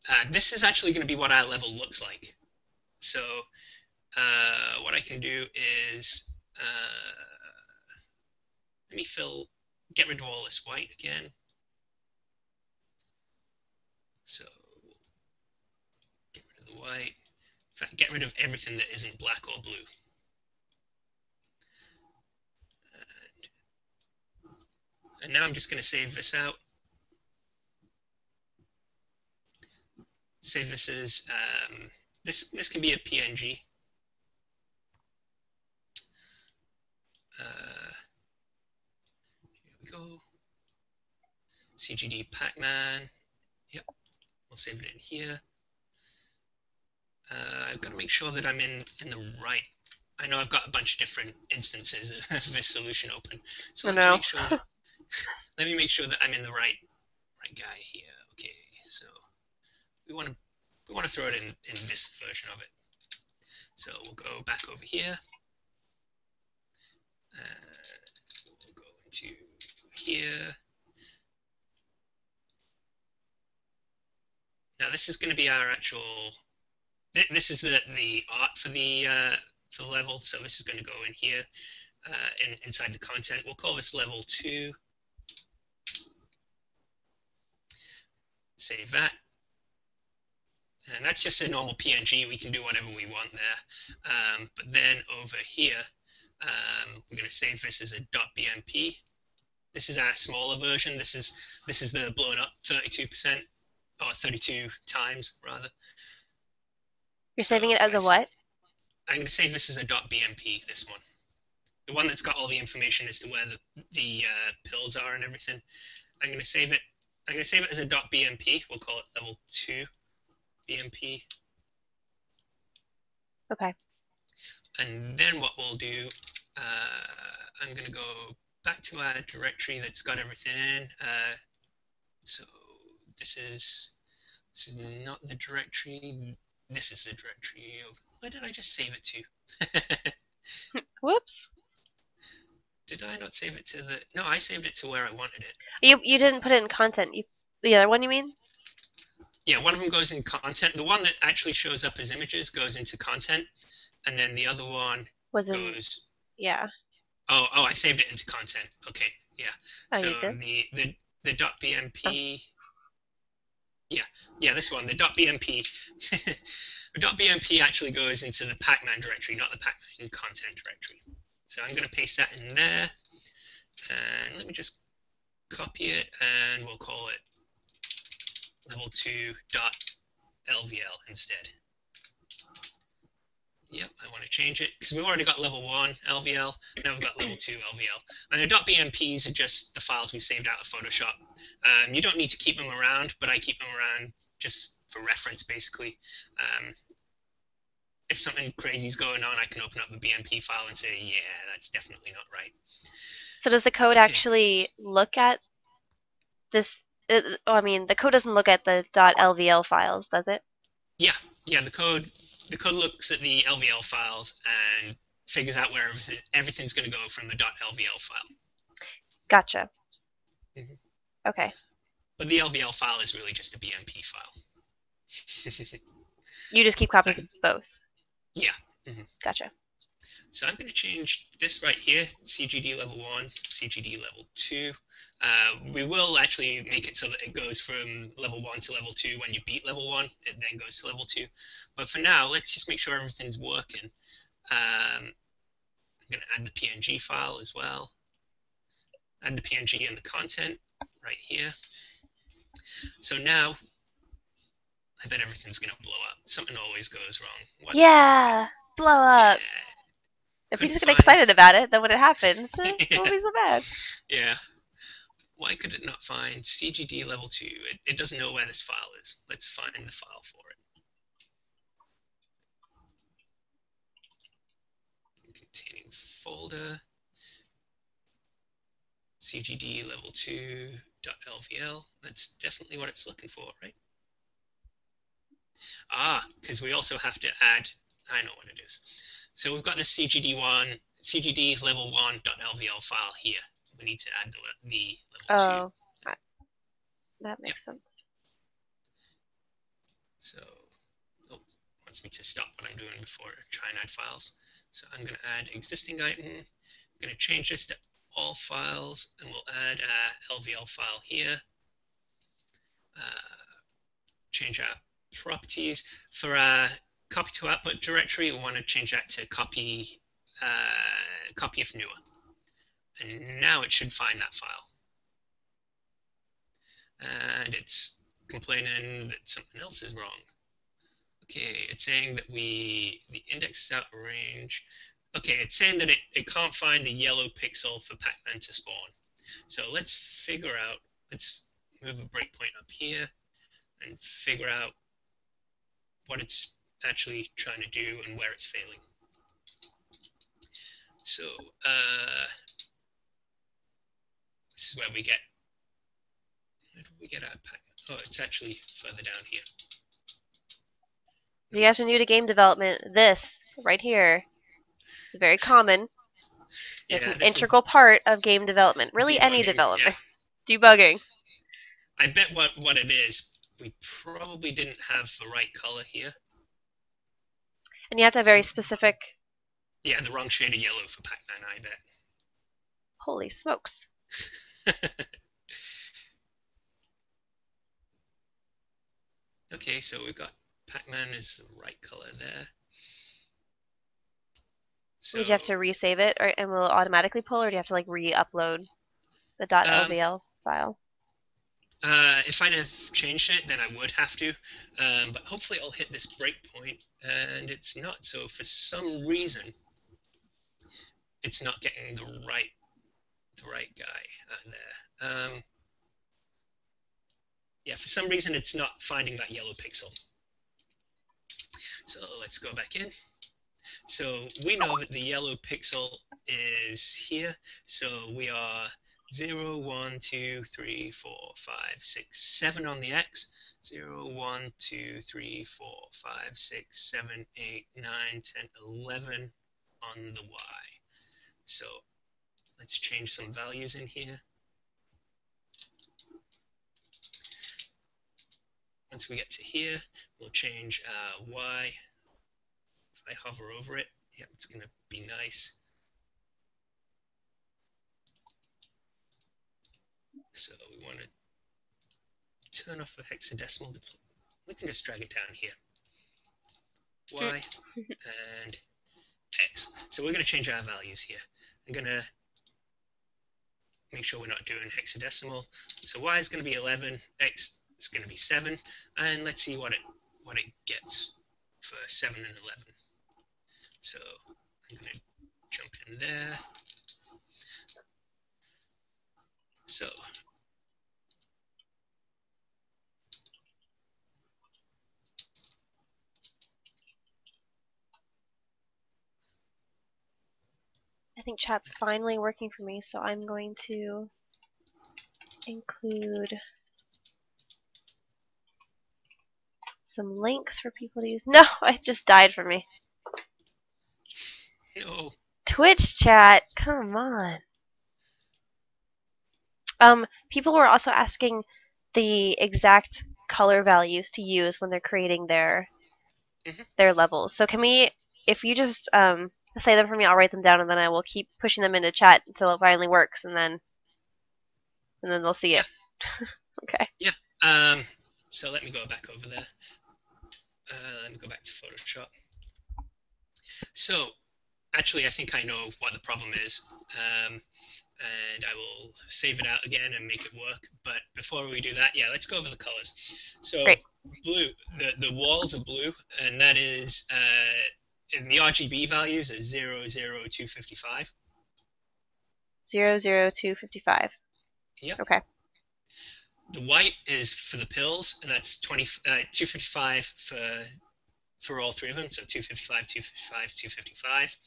uh, this is actually going to be what our level looks like. So uh, what I can do is uh, let me fill, get rid of all this white again. So get rid of the white. In fact, get rid of everything that isn't black or blue. And, and now I'm just going to save this out. Save this as um, this. This can be a PNG. Uh, here we go. CGD Pac-Man. Yep, we'll save it in here. Uh, I've got to make sure that I'm in, in the right. I know I've got a bunch of different instances of this solution open, so let me make sure. That, let me make sure that I'm in the right right guy here. Okay, so we want to we want to throw it in in this version of it. So we'll go back over here. Uh, we'll go into here. Now this is going to be our actual. thi- This is the the art for the uh, for the level. So this is going to go in here, uh, in, inside the content. We'll call this level two. Save that. And that's just a normal PNG. We can do whatever we want there. Um, but then over here, um, we're going to save this as a .bmp. This is our smaller version. This is this is the blown up 32% or 32 times rather. You're So saving it as a if I s- what? I'm going to save this as a .bmp. This one, the one that's got all the information as to where the the uh, pills are and everything. I'm going to save it. I'm going to save it as a .bmp. We'll call it level two BMP. Okay. And then what we'll do, uh, I'm going to go back to our directory that's got everything in. Uh, so this is this is not the directory. This is the directory of. Where did I just save it to? Whoops. did I not save it to the? No, I saved it to where I wanted it. You you didn't put it in content. You the other one you mean? Yeah, one of them goes in content. The one that actually shows up as images goes into content, and then the other one Was in goes. yeah. Oh, oh, I saved it into content. Okay, yeah. Oh, so you did. the the the dot .bmp. Oh. Yeah, yeah, this one, the dot .bmp. the dot .bmp actually goes into the Pacman directory, not the Pacman content directory. So I'm going to paste that in there, and let me just copy it, and we'll call it level two dot lvl instead. Yep, I want to change it because we've already got level one LVL. Now we've got level two LVL. And the .bmps are just the files we saved out of Photoshop. Um, you don't need to keep them around, but I keep them around just for reference, basically. Um, if something crazy is going on, I can open up the BMP file and say, yeah, that's definitely not right. So does the code actually look at this? Uh, I mean, the code doesn't look at the .lvl files, does it? Yeah, yeah. The code the code looks at the LVL files and figures out where everything's going to go from the .lvl file. Gotcha. Mhm. Okay. But the LVL file is really just a BMP file. You just keep copies of both. Yeah. Mhm. Gotcha. So I'm going to change this right here, CGD level 1, CGD level 2. Uh, we will actually make it so that it goes from level 1 to level 2 when you beat level 1, it then goes to level 2. But for now, let's just make sure everything's working. Um, I'm going to add the PNG file as well. Add the PNG and the content right here. So now, I bet everything's going to blow up. Something always goes wrong. What's yeah. Blow up. Yeah. If we just get excited about it, then when it happens, eh, it won't be so bad. Yeah. Why could it not find CGD level 2? It, it doesn't know where this file is. Let's find the file for it. Containing folder. CGD level 2 .lvl. That's definitely what it's looking for, right? Ah, because we also have to add, I know what it is. So we've got this CGD1, CGD level 1 .lvl file here. We need to add the, le- the level 2. Oh, I- that makes sense. So, oh, wants me to stop what I'm doing before try and add files. So I'm going to add existing item. I'm going to change this to all files, and we'll add a LVL file here. Uh, change our properties for our copy to output directory. We want to change that to copy uh, copy if newer, and now it should find that file. And it's complaining that something else is wrong. Okay, it's saying that we the index out range. Okay, it's saying that it, it can't find the yellow pixel for Pac-Man to spawn. So let's figure out, let's move a breakpoint up here and figure out what it's actually trying to do and where it's failing. So uh, this is where we get, where do we get our Pac-Man? Oh, it's actually further down here. If you guys are new to game development, this right here is very common. It's Yeah, an this is- integral part of game development. Really, any development. Debugging. I bet what, what it is, we probably didn't have the right color here. And you have to have very specific. Yeah, the wrong shade of yellow for Pac-Man, I bet. Holy smokes. okay, so we've got Pac-Man is the right color there. So, Would you have to resave it, or and will it automatically pull, or do you have to like re-upload the .lvl file? Uh, if I'd have changed it, then I would have to. Um, but hopefully I'll hit this breakpoint, and it's not. So for some reason, it's not getting the right, the right guy uh, there. Um, yeah, for some reason it's not finding that yellow pixel. So let's go back in. So we know that the yellow pixel is here. So we are 0, 1, 2, 3, 4, 5, 6, 7 on the X. 0, 1, 2, 3, 4, 5, 6, 7, 8, 9, 10, 11 on the Y. So let's change some values in here. Once we get to here, we'll change uh, Y. If I hover over it, yeah, it's going to be nice. So we want to turn off the hexadecimal. We can just drag it down here. Y and X. So we're going to change our values here. I'm going to make sure we're not doing hexadecimal. So Y is going to be 11, X is going to be 7, and let's see what it what it gets for 7 and 11. So I'm going to jump in there. So think chat's finally working for me, so I'm going to include some links for people to use. No, it just died for me. no. Twitch chat, come on. Um, people were also asking the exact color values to use when they're creating their Mhm. their levels. So can we, if you just um, say them for me, I'll write them down, and then I will keep pushing them into chat until it finally works, and then and then they'll see it. okay. Yeah. Um, so let me go back over there. Uh, let me go back to Photoshop. So actually, I think I know what the problem is. Um, and I will save it out again and make it work. But before we do that, yeah, let's go over the colors. So Great. blue, the, the walls are blue, and that is uh, in the RGB values are 0, 0, 255. Zero zero two fifty five. Yep. Okay. The white is for the pills, and that's 20, uh, 255 for for all three of them. So 255, 255, 255.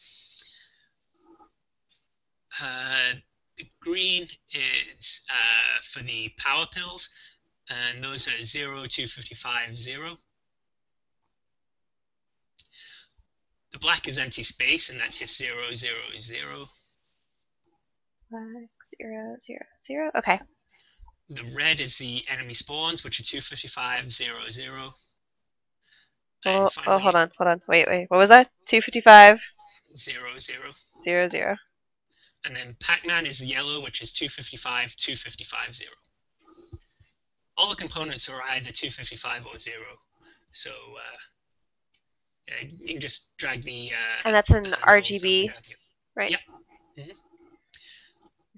Uh, the green is uh, for the power pills, and those are 0, 255, 0. The black is empty space, and that's just 0, 0, 0. Five zero zero zero. Okay. The red is the enemy spawns, which are 255, 0, 0. And Oh, oh, hold on, hold on. Wait, wait. What was that? Two fifty five 0, 0. zero zero. And then Pac-Man is the yellow, which is 255, 255, 0. All the components are either 255 or 0. So uh, yeah, you can just drag the. Uh, And that's in RGB, and down here. right? Yep.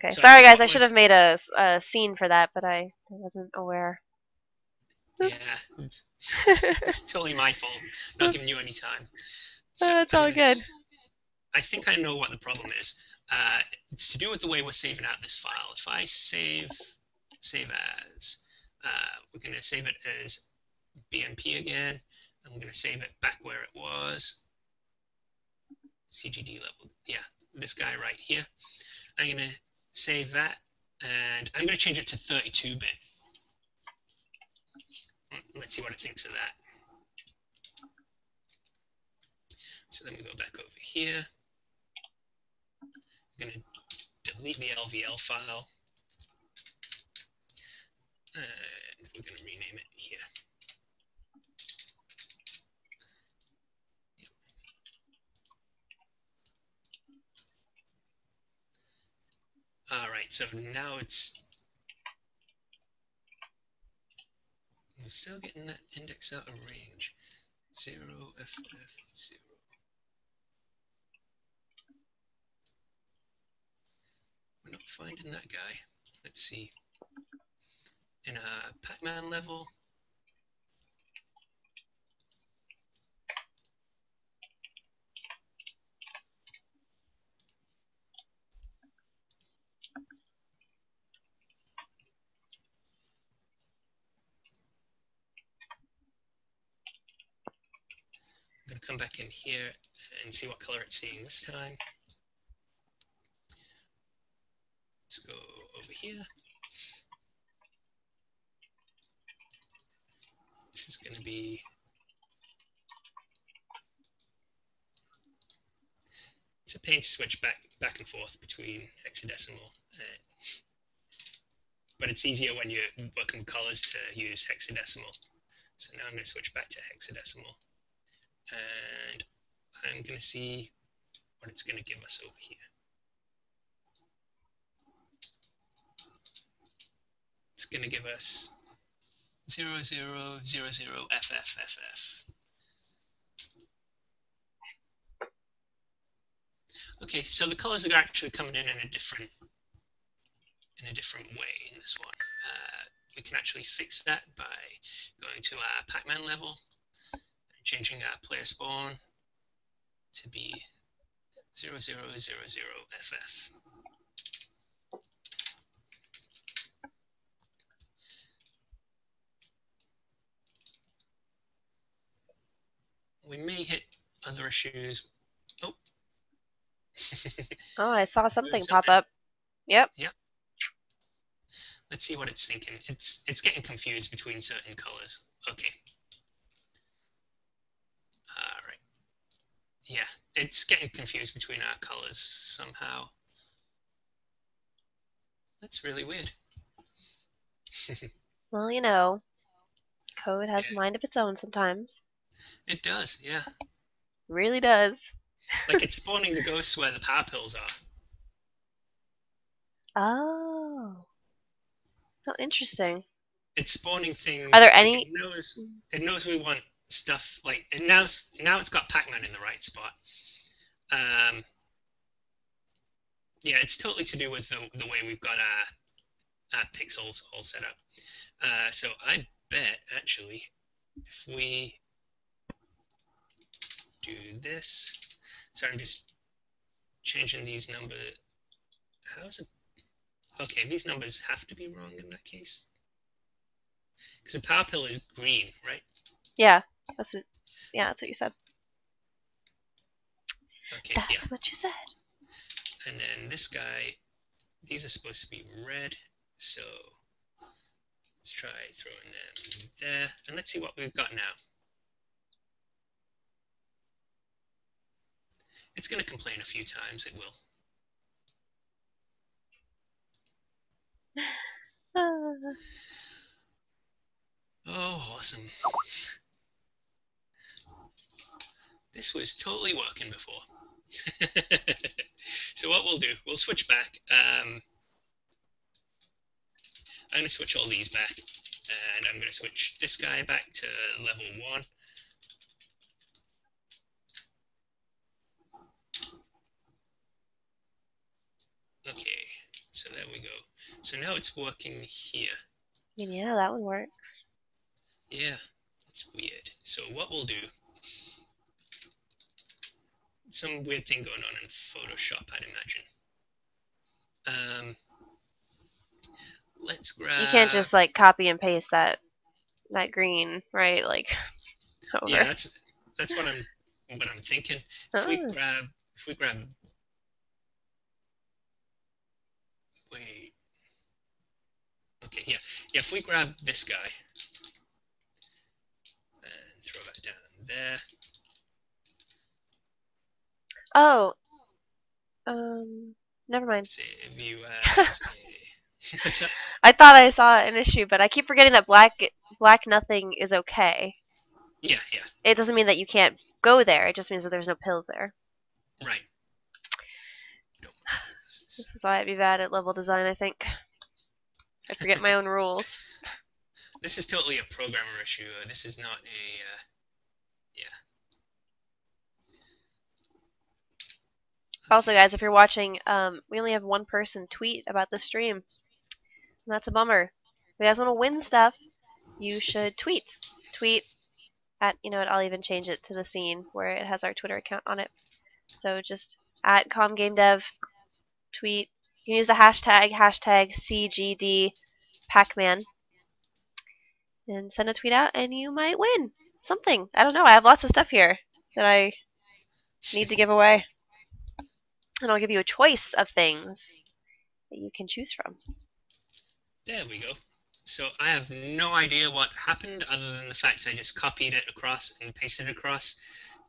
Okay. So Sorry, guys. I should have made a scene for that, but I, wasn't aware. Yeah, it's totally my fault. Not giving you any time. Uh, it's all I'm good. I think I know what the problem is. Uh, it's to do with the way we're saving out this file. If I save save as, uh, we're going to save it as BMP again, we're going to save it back where it was. CGD level, yeah, this guy right here. I'm going to save that, and I'm going to change it to 32-bit. Let's see what it thinks of that. So then we go back over here. I'm going to delete the LVL file. And we're going to rename it here. All right, so now it's we're still getting that index out of range. Zero FF zero. We're not finding that guy. Let's see. In a Pac-Man level. Come back in here and see what color it's seeing this time. Let's go over here. This is going to be it's a pain to switch back back and forth between hexadecimal, but it's easier when you're working with colors to use hexadecimal. So now I'm going to switch back to hexadecimal, and I'm going to see what it's going to give us over here. It's going to give us 0000 FFFF. Okay, so the colors are actually coming in in a different in a different way in this one. Uh, we can actually fix that by going to our Pac-Man level changing our player spawn to be 0000FF. We may hit other issues. Oh. Oh, I saw something something. pop up. Yep. Yep. Let's see what it's thinking. It's it's getting confused between certain colors. Okay. All right. Yeah, it's getting confused between our colors somehow. That's really weird. Well, you know, code has a mind of its own sometimes. it does, yeah. Really does. Like it's spawning the ghosts where the power pills are. Oh. Oh, interesting. It's spawning things. Are there any- It knows. It knows we want stuff like. And now, now it's got Pac-Man in the right spot. Um. Yeah, it's totally to do with the the way we've got our, our pixels all set up. Uh, so I bet actually, if we do this, so I'm just changing these number. How's it? Okay, these numbers have to be wrong in that case. Because the power pill is green, right? Yeah, that's it. Yeah, that's what you said. Okay, That's yeah. what you said. And then this guy, these are supposed to be red, so let's try throwing them there. And let's see what we've got now. It's going to complain a few times, it will. Oh, awesome. This was totally working before. so what we'll do, we'll switch back. Um, I'm going to switch all these back, and I'm going to switch this guy back to level 1. Okay, so there we go. So now it's working here. Yeah, that one works. Yeah, that's weird. So what we'll do, some weird thing going on in Photoshop, I'd imagine. Um, let's grab. You can't just like copy and paste that that green, right? Like over. Yeah, that's that's what I'm what I'm thinking. If we Oh. grab, if we grab. Wait. Okay, yeah, yeah. If we grab this guy and throw that down there. Oh. Um. Never mind. Save you. What's up? I thought I saw an issue, but I keep forgetting that black black nothing is okay. Yeah, yeah, It doesn't mean that you can't go there. It just means that there's no pills there. right. This is why I'd be bad at level design. I think. I forget my own rules. This is totally a programmer issue. Uh, this is not a. Uh, yeah. Also, guys, if you're watching, um, we only have one person tweet about the stream. And that's a bummer. If you guys want to win stuff, you should tweet. Tweet at, you know what, I'll even change it to the scene where it has our Twitter account on it. So just at ComGameDev, tweet. You can use the hashtag, hashtag CGD Pacman, and send a tweet out, and you might win something. I don't know. I have lots of stuff here that I need to give away. And I'll give you a choice of things that you can choose from. There we go. So I have no idea what happened other than the fact I just copied it across and pasted it across.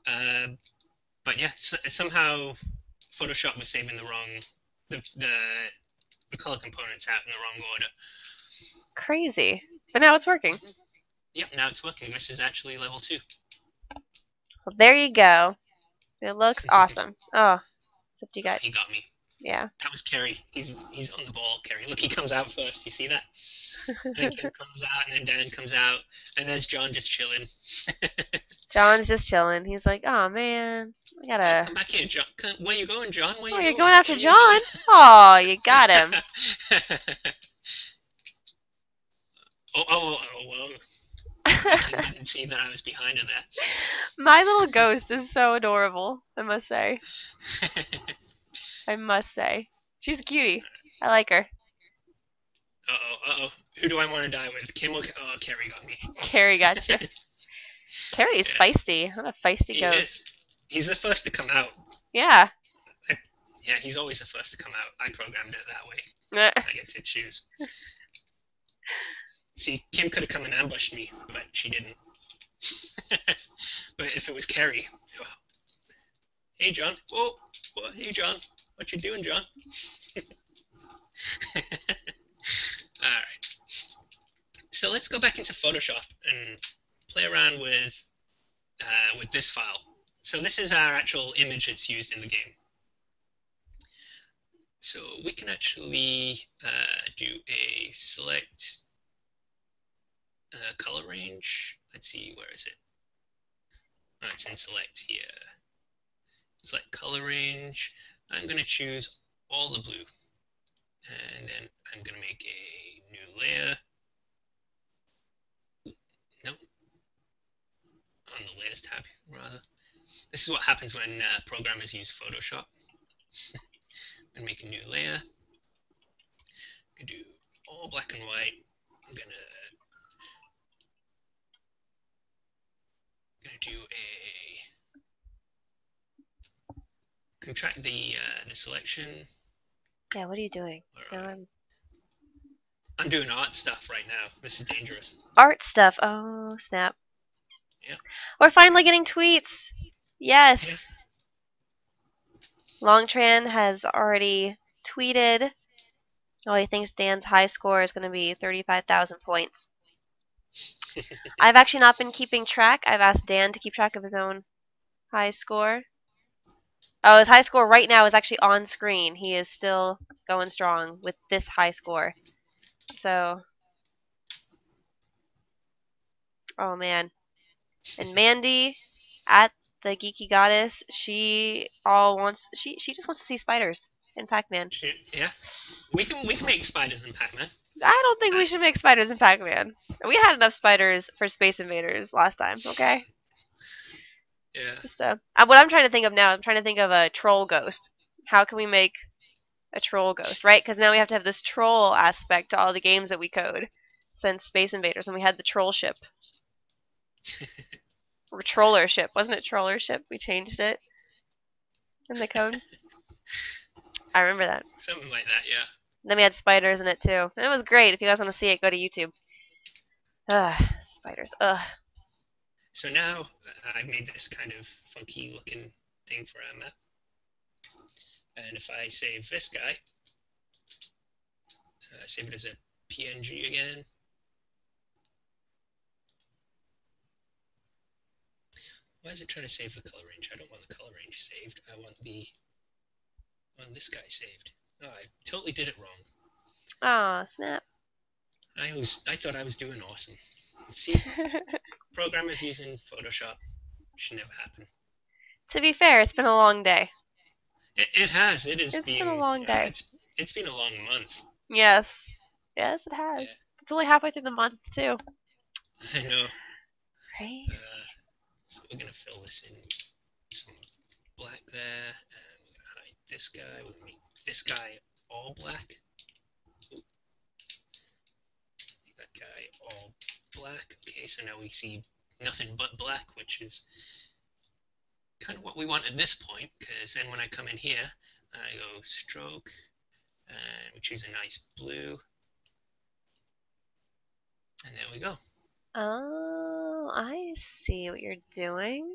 Uh, but yeah, so, somehow Photoshop was saving the wrong the, the the color components out in the wrong order. Crazy. But now it's working. Yep, now it's working. This is actually level two. Well, there you go. It looks awesome. Oh, except you got, He got me. yeah. That was Kerry. He's he's on the ball, Kerry. Look, he comes out first. You see that? And then Kim comes out, and then Dan comes out, and there's John just chilling. John's just chilling. He's like, oh man, I gotta. Come back here, John. Come, where you going, John? Where Oh, you you're going? going after John? Oh, you got him. oh, oh, oh, well. I didn't see that I was behind her My little ghost is so adorable. I must say. I must say. She's a cutie. I like her. uh oh, uh oh. Who do I want to die with? Kim or oh, Kerry got me. Kerry got you. Kerry's Yeah. feisty. What a feisty He ghost. is. He's the first to come out. Yeah. Yeah, he's always the first to come out. I programmed it that way. I get to choose. See, Kim could have come and ambushed me, but she didn't. but if it was Kerry, hey John, whoa, whoa, hey John, what you doing, John? All right. So let's go back into Photoshop and play around with uh, with this file. So this is our actual image that's used in the game. So we can actually uh, do a select uh, color range. Let's see, where is it? Oh, it's in select here. Select color range. I'm going to choose all the blue. And then I'm going to make a new layer. Nope. On the layers tab, rather. This is what happens when uh, programmers use Photoshop. I'm gonna make a new layer. I'm gonna do all black and white. I'm gonna gonna do a contract the uh, the selection. Yeah, what are you doing? No. I'm... I'm doing art stuff right now. This is dangerous. Art stuff. Oh, snap. Yeah. We're finally getting tweets. Yes. Yeah. Longtran has already tweeted. Oh, he thinks Dan's high score is going to be 35,000 points. I've actually not been keeping track. I've asked Dan to keep track of his own high score. Oh, his high score right now is actually on screen. He is still going strong with this high score. So, oh man. And Mandy at the Geeky Goddess, she all wants she she just wants to see spiders in Pac-Man. Yeah, we can we can make spiders in Pac-Man. I don't think we should make spiders in Pac-Man. We had enough spiders for Space Invaders last time, okay? Yeah. Just uh, uh, what I'm trying to think of now, I'm trying to think of a troll ghost. How can we make a troll ghost, right? Because now we have to have this troll aspect to all the games that we code since Space Invaders, and we had the troll ship or troller ship, wasn't it? Troller ship. We changed it in the code. I remember that. Something like that, yeah. Then we had spiders in it too, and it was great. If you guys want to see it, go to YouTube. Ugh, spiders. Ugh. So now uh, I've made this kind of funky looking thing for our map. And if I save this guy, uh, save it as a PNG again. Why is it trying to save the color range? I don't want the color range saved. I want the I want this guy saved. Oh, I totally did it wrong. Aw, snap. I was I thought I was doing awesome. See, programmers using Photoshop should never happen. to be fair, it's been a long day. It, it has. It has It's been, been a long day. it's it's been a long month. Yes. Yes, it has. Yeah. It's only halfway through the month too. I know. Crazy. Uh, so we're gonna fill this in some black there, and we're gonna hide this guy. We're gonna make this guy all black. Ooh. That guy all black. Okay, so now we see nothing but black, which is kind of what we want at this point. Because then when I come in here, I go stroke, and we choose a nice blue, and there we go. Oh, I see what you're doing.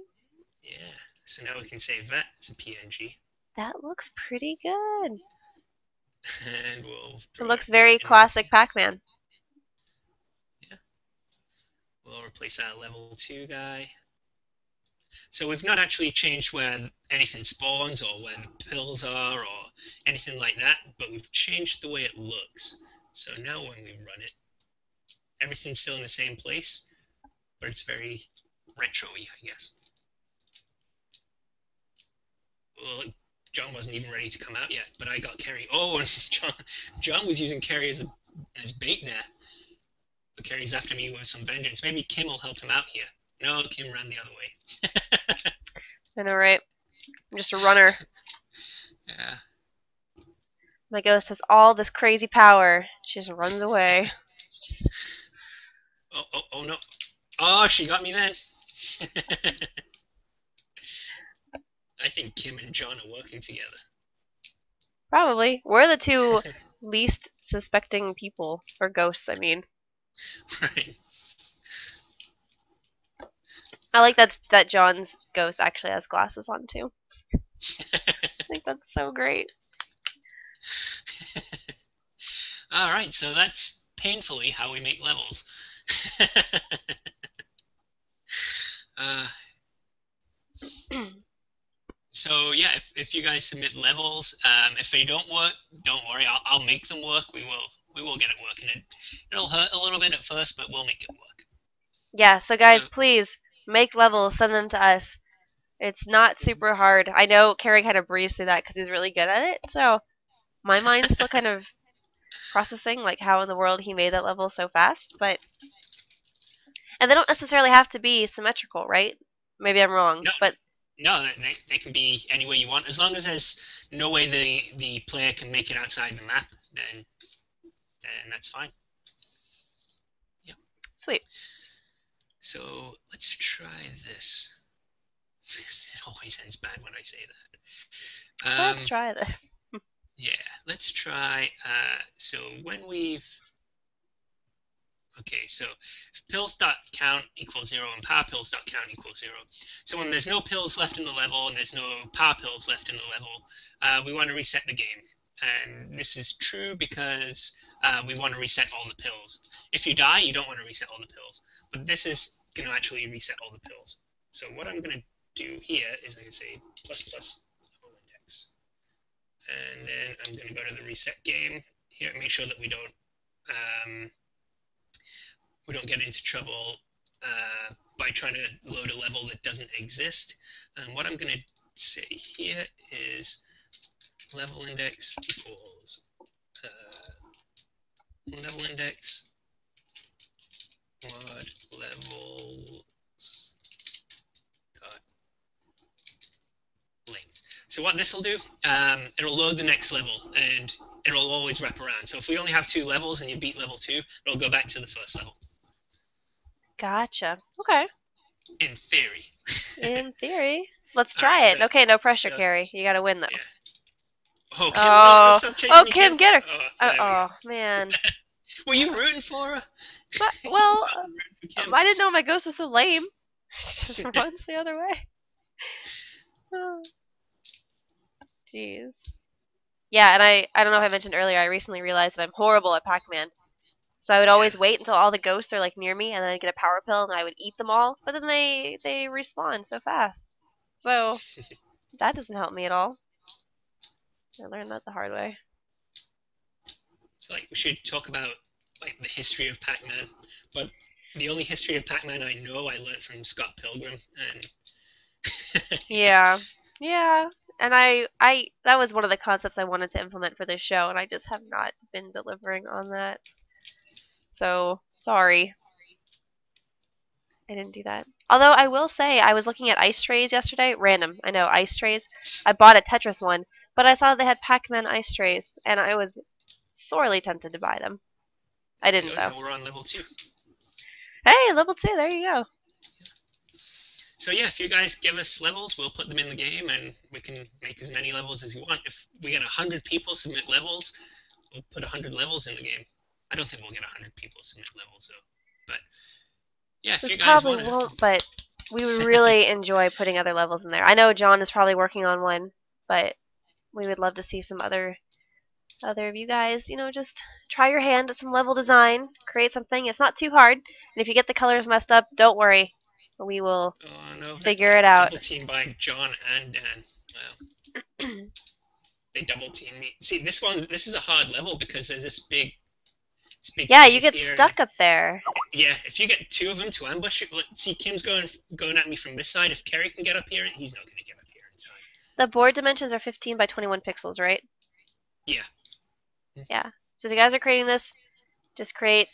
Yeah. So now we can save that as a PNG, That looks pretty good. and we'll. It looks very classic Pac-Man. Yeah. We'll replace our level two guy. So we've not actually changed where anything spawns or where the pills are or anything like that, but we've changed the way it looks. So now when we run it, everything's still in the same place, but it's very retro-y, I guess. Well, John wasn't even ready to come out yet, but I got Kerry. Oh, and John, John was using Kerry as, a, as bait there. But Kerry's after me with some vengeance. Maybe Kim will help him out here. No, Kim ran the other way. I know, right? I'm just a runner. yeah. My ghost has all this crazy power. She just runs away. Just, Oh, oh, oh no. Oh, she got me then. I think Kim and John are working together. probably. We're the two least suspecting people. Or ghosts, I mean. right. I like that that John's ghost actually has glasses on too. I think that's so great. All right, so that's painfully how we make levels. uh, so yeah, if, if you guys submit levels, um, if they don't work, don't worry. I'll, I'll make them work. We will we will get it working. It it'll hurt a little bit at first, but we'll make it work. Yeah, so guys, So- please make levels, send them to us. It's not super hard. I know Kerry kind of breezed through that because he's really good at it. So my mind's still kind of processing like how in the world he made that level so fast. But and they don't necessarily have to be symmetrical, right? Maybe I'm wrong, No. but No, they, they can be any way you want, as long as there's no way the the player can make it outside the map. Then then that's fine. Yeah. Sweet. So let's try this. It always ends bad when I say that. Um, Let's try this. Yeah, let's try. Uh, so when we've okay, so if pills dot count equals zero and power pills dot count equals zero. So when there's no pills left in the level and there's no power pills left in the level, uh, we want to reset the game. And this is true because uh, we want to reset all the pills. If you die, you don't want to reset all the pills. But this is going to actually reset all the pills. So what I'm going to do here is I can say plus plus level index. And then I'm going to go to the reset game here, and make sure that we don't um, we don't get into trouble uh, by trying to load a level that doesn't exist. And what I'm going to say here is level index equals uh, level index mod levels dot. So what this will do, um, it'll load the next level and it'll always wrap around. So if we only have two levels and you beat level two, it'll go back to the first level. Gotcha. Okay. In theory. In theory. Let's try right, it. so- Okay, no pressure, so- Kerry. You gotta win though. Yeah. Oh, Kim, Oh. no, Oh, me, Kim, get her. Oh, Oh, go. oh man. Were you rooting for her? But, well, Totally rooting for I didn't know my ghost was so lame. Just runs the other way. Oh. Jeez. Yeah, and I I don't know if I mentioned earlier. I recently realized that I'm horrible at Pac-Man. So I would always wait until all the ghosts are like near me, and then I'd get a power pill, and I would eat them all. But then they they respawn so fast. So that doesn't help me at all. I learned that the hard way. like we should talk about like the history of Pac-Man, but the only history of Pac-Man I know I learned from Scott Pilgrim, and Yeah. Yeah. and I I that was one of the concepts I wanted to implement for this show, and I just have not been delivering on that. So sorry, I didn't do that. Although I will say, I was looking at ice trays yesterday. Random, I know ice trays. I bought a Tetris one, but I saw they had Pac-Man ice trays, and I was sorely tempted to buy them. I didn't Good, though. we're on level two. Hey, level two. There you go. So yeah, if you guys give us levels, we'll put them in the game, and we can make as many levels as you want. If we get hundred people submit levels, we'll put hundred levels in the game. I don't think we'll get hundred people submit levels though, but yeah, if We you guys probably want won't, but we would really enjoy putting other levels in there. I know John is probably working on one, but we would love to see some other other of you guys, you know, just try your hand at some level design, create something. It's not too hard, and if you get the colors messed up, don't worry. We will Oh no, figure it out. double team by John and Dan. Wow. they double team me. See, this one, this is a hard level because there's this big. Yeah, you get stuck up there. Yeah, if you get two of them to ambush you, let's see, Kim's going going at me from this side. If Kerry can get up here, he's not going to get up here in time. The board dimensions are 15 by 21 pixels, right? Yeah. Yeah. So if you guys are creating this, just create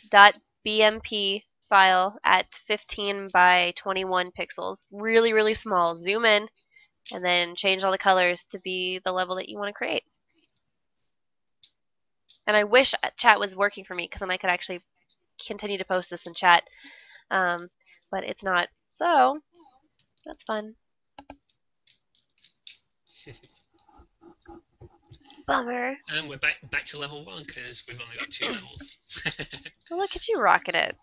.bmp file at 15 by 21 pixels. Really, really small. Zoom in, and then change all the colors to be the level that you want to create. And I wish chat was working for me because then I could actually continue to post this in chat. Um, but it's not. So that's fun. Bummer. And we're back back to level one because we've only got two levels. Well, look at you rocking it.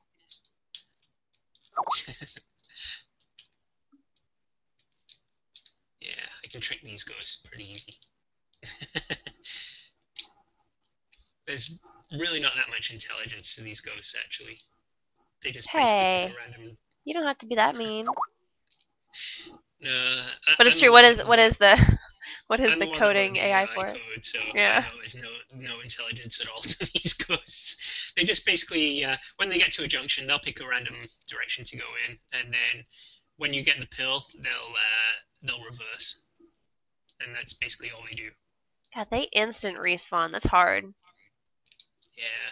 yeah, I can trick these guys pretty easy. There's really not that much intelligence to these ghosts, actually. They just basically Hey. pick a random. You don't have to be that mean. No, I, But it's I'm true. What is what is the what is I'm the coding the AI for? Code, so Yeah. There's no no intelligence at all to these ghosts. They just basically, uh, when they get to a junction, they'll pick a random direction to go in, and then when you get the pill, they'll uh, they'll reverse, and that's basically all they do. God, they instant respawn. That's hard. Yeah.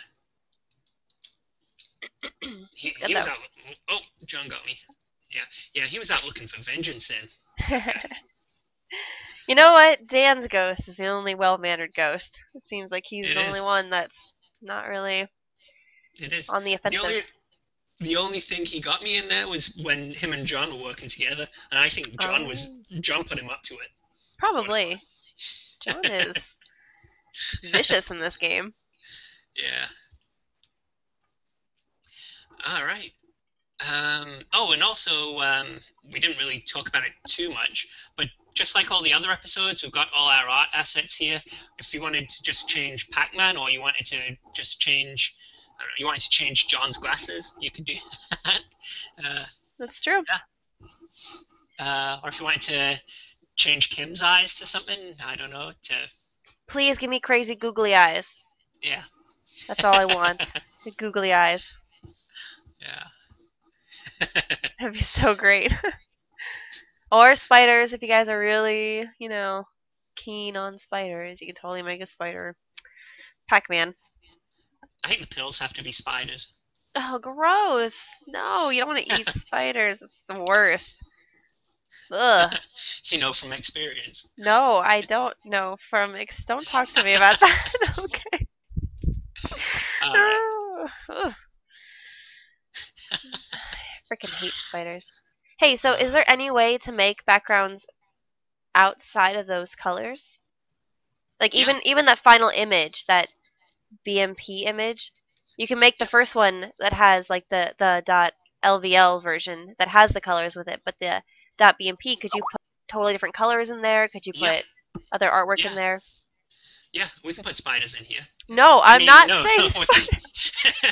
He, he was out. Oh, John got me. Yeah, yeah, he was out looking for vengeance then. you know what? Dan's ghost is the only well-mannered ghost. It seems like he's It the only one that's not really It is. on the The offensive. only, the only thing he got me in there was when him and John were working together, and I think John was Oh. John put him up to it Probably. John is vicious in this game. Yeah. All right. Um, oh, and also, um, we didn't really talk about it too much, but just like all the other episodes, we've got all our art assets here. If you wanted to just change Pac-Man, or you wanted to just change, I don't know, you wanted to change John's glasses, you could do that. Uh, That's true. uh, or if you wanted to change Kim's eyes to something, I don't know, to Please give me crazy googly eyes. yeah, That's all I want. the googly eyes. yeah. That'd be so great. or spiders, if you guys are really, you know, keen on spiders, you can totally make a spider. Pac-Man. I think the pills have to be spiders. Oh, gross! No, you don't want to eat spiders. It's the worst. Ugh. you know from experience. No, I don't know from. Ex- don't talk to me about that. okay. Ugh. Freaking hate spiders. Hey, so is there any way to make backgrounds outside of those colors? Like Yeah. even even that final image, that BMP image, you can make the first one that has like the the dot LVL version that has the colors with it, but the dot BMP, could you put totally different colors in there? Could you put Yeah. other artwork Yeah. in there? Yeah, we can put spiders in here. No, I I'm mean, not no, saying no, spiders.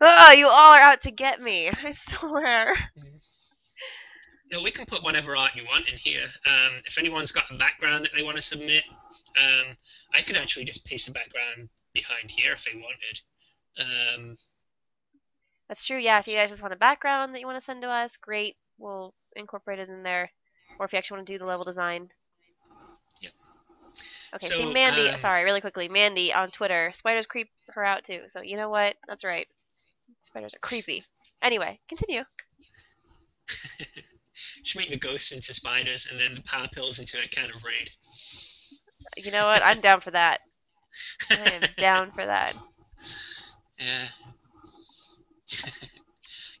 Oh, you all are out to get me. I swear. no, we can put whatever art you want in here. Um, if anyone's got a background that they want to submit, um, I could actually just paste the background behind here if they wanted. Um, That's true. Yeah, if you guys just want a background that you want to send to us, great. We'll incorporate it in there. Or if you actually want to do the level design, Okay, So, see Mandy. um, sorry, really quickly. Mandy on Twitter. Spiders creep her out too. So you know what? That's right. Spiders are creepy. Anyway, continue. Should make the ghosts into spiders and then the power pills into a can of raid. You know what? I'm down for that. I am down for that. Yeah.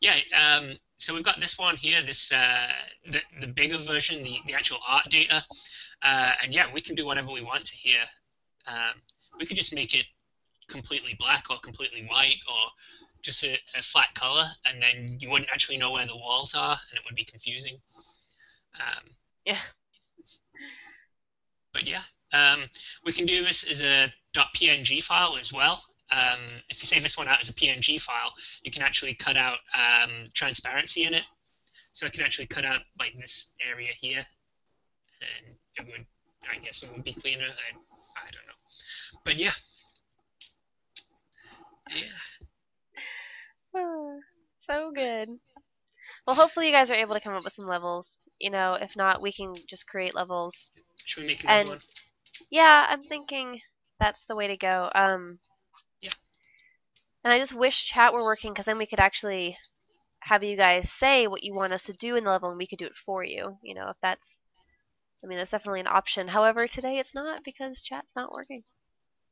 yeah. Um, so we've got this one here, this uh, the the bigger version, the the actual art data, uh, and yeah, we can do whatever we want to here. Um, we could just make it completely black or completely white or just a, a flat color, and then you wouldn't actually know where the walls are, and it would be confusing. Um, Yeah. But yeah, um, we can do this as a .png file as well. Um, if you save this one out as a PNG file, you can actually cut out um, transparency in it. So I can actually cut out like this area here, and it would, I guess, it would be cleaner. I, I don't know, but yeah, yeah. so good. Well, hopefully you guys are able to come up with some levels. You know, if not, we can just create levels. Should we make another And- one? Yeah, I'm thinking that's the way to go. Um, Yeah. And I just wish chat were working because then we could actually have you guys say what you want us to do in the level and we could do it for you. You know, if that's, I mean, that's definitely an option. However, today it's not because chat's not working.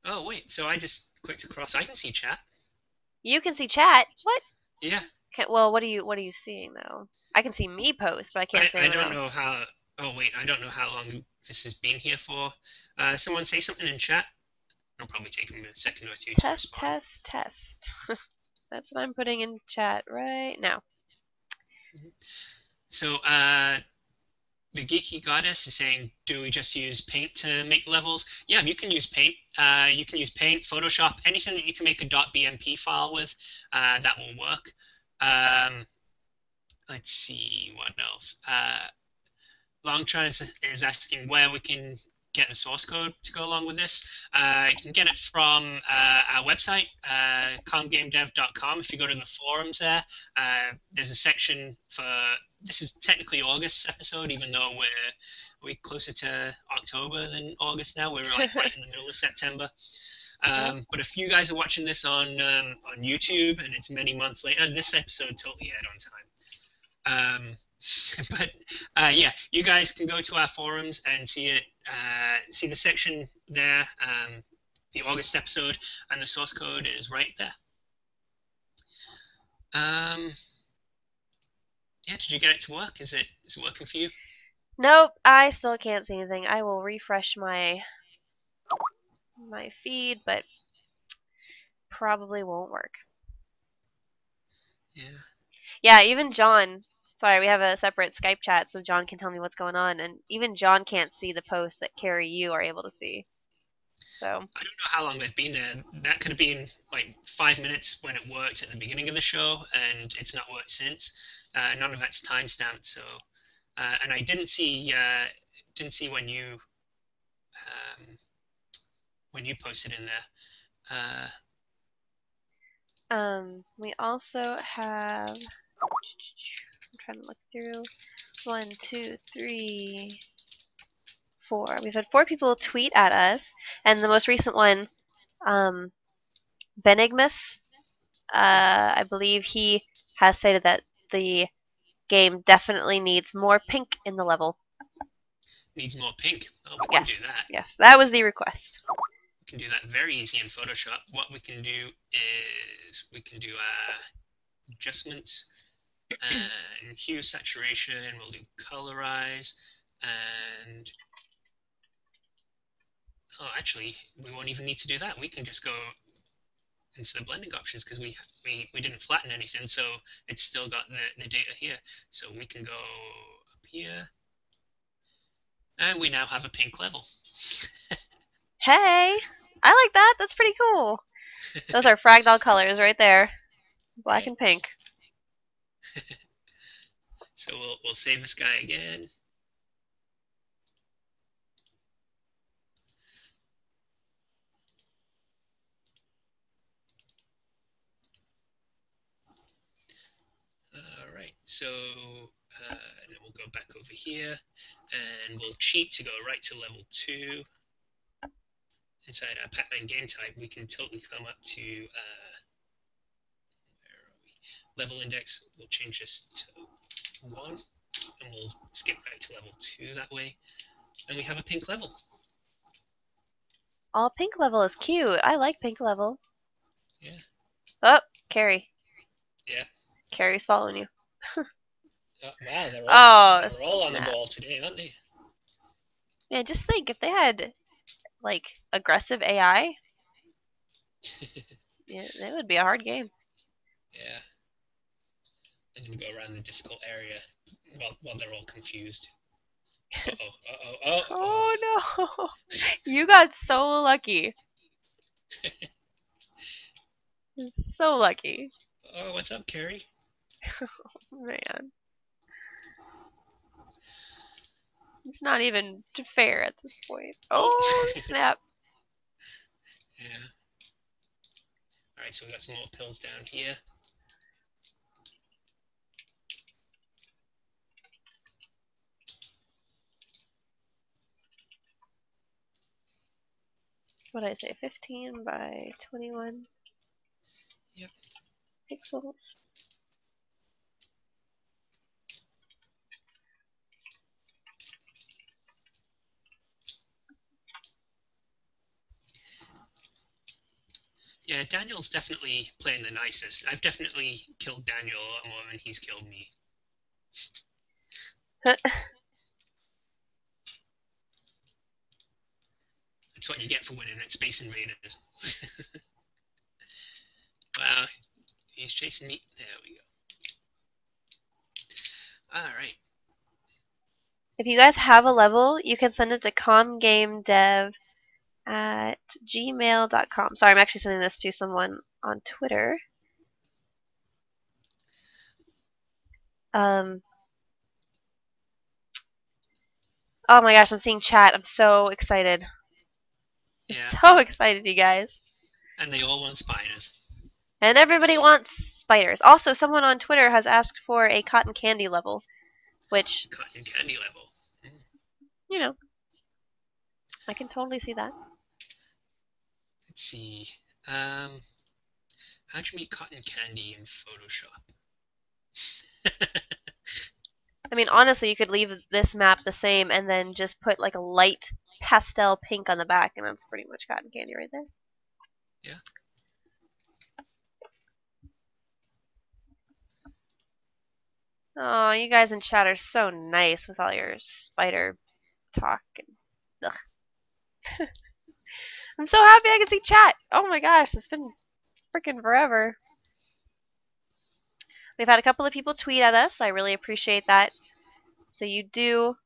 Oh wait, so I just clicked across. I can see chat. You can see chat. What? Yeah, Can, well, what are you what are you seeing though? I can see me post, but I can't I, see I don't know how. Oh wait, I don't know how long this has been here for. Uh, someone say something in chat. It'll probably take them a second or two to Test, test, test. That's what I'm putting in chat right now. So uh, the geeky goddess is saying, do we just use Paint to make levels? Yeah, you can use Paint. Uh, you can use Paint, Photoshop, anything that you can make a .bmp file with. Uh, that will work. Um, let's see what else. Uh, Longtron is, is asking where we can get the source code to go along with this. Uh, you can get it from uh, our website, uh, comgamedev.com. If you go to the forums there, uh, there's a section for this is technically August's episode, even though we're we're closer to October than August now. We're like right in the middle of September. Um, but if you guys are watching this on um, on YouTube and it's many months later, this episode totally aired on time. Um, but uh, yeah, you guys can go to our forums and see it, uh, see the section there, um, the August episode, and the source code is right there. Um, yeah, did you get it to work? Is it is it working for you? Nope, I still can't see anything. I will refresh my my feed, but probably won't work. Yeah. Yeah, even John. Sorry, we have a separate Skype chat, so John can tell me what's going on, and even John can't see the post that Kerry you are able to see. So I don't know how long they've been there. That could have been like five minutes when it worked at the beginning of the show, and it's not worked since. Uh, none of that's timestamped. So, uh, and I didn't see uh, didn't see when you um, when you posted in there. Uh, Um, we also have. Trying to look through. One, two, three, four. We've had four people tweet at us, and the most recent one, um, Benigmus, uh, I believe he has stated that the game definitely needs more pink in the level. needs more pink. Oh, we can Yes, do that. yes, that was the request. We can do that very easy in Photoshop. What we can do is we can do uh, adjustments and hue saturation. We'll do colorize and oh, actually, we won't even need to do that. We can just go into the blending options because we, we we didn't flatten anything, so it's still got the, the data here. So we can go up here, and we now have a pink level. Hey, I like that. That's pretty cool. Those are Fragdoll colors right there, black and pink. So we'll we'll save this guy again. All right, so uh, then we'll go back over here, and we'll cheat to go right to level two. inside our Pac-Man game type, we can totally come up to uh? Level index. We'll change this to one, and we'll skip right to level two that way, and we have a pink level. All pink level is cute. I like pink level. Yeah. Oh, Kerry. Yeah. Kerry's following you. Oh, wow, they're all, Oh, they're all on the ball today, aren't they? Yeah, just think if they had like aggressive AI, yeah, it would be a hard game. Yeah. Gonna go around the difficult area while, while they're all confused. Uh oh, uh oh, oh, Oh no! You got so lucky. so lucky. oh. what's up, Kerry? Oh, man. It's not even fair at this point. Oh, snap. Yeah. Alright, so we got some more pills down here. What did I say? 15 by 21? Yep. Pixels. Yeah, Daniel's definitely playing the nicest. I've definitely killed Daniel a lot more than he's killed me. That's what you get for winning at Space Invaders. wow, he's chasing me. There we go. Alright. If you guys have a level, you can send it to comgamedev at gmail.com. Sorry, I'm actually sending this to someone on Twitter. Um, oh my gosh, I'm seeing chat. I'm so excited. Yeah. So excited, you guys. And they all want spiders. And everybody wants spiders. Also, someone on Twitter has asked for a cotton candy level, which, Cotton candy level. you know, I can totally see that. Let's see. Um, how'd you make cotton candy in Photoshop? I mean, honestly, you could leave this map the same and then just put like a light pastel pink on the back, and that's pretty much cotton candy right there. Yeah. Oh, you guys in chat are so nice with all your spider talk. And, ugh. I'm so happy I can see chat. Oh my gosh, it's been freaking forever. We've had a couple of people tweet at us. I really appreciate that. So you do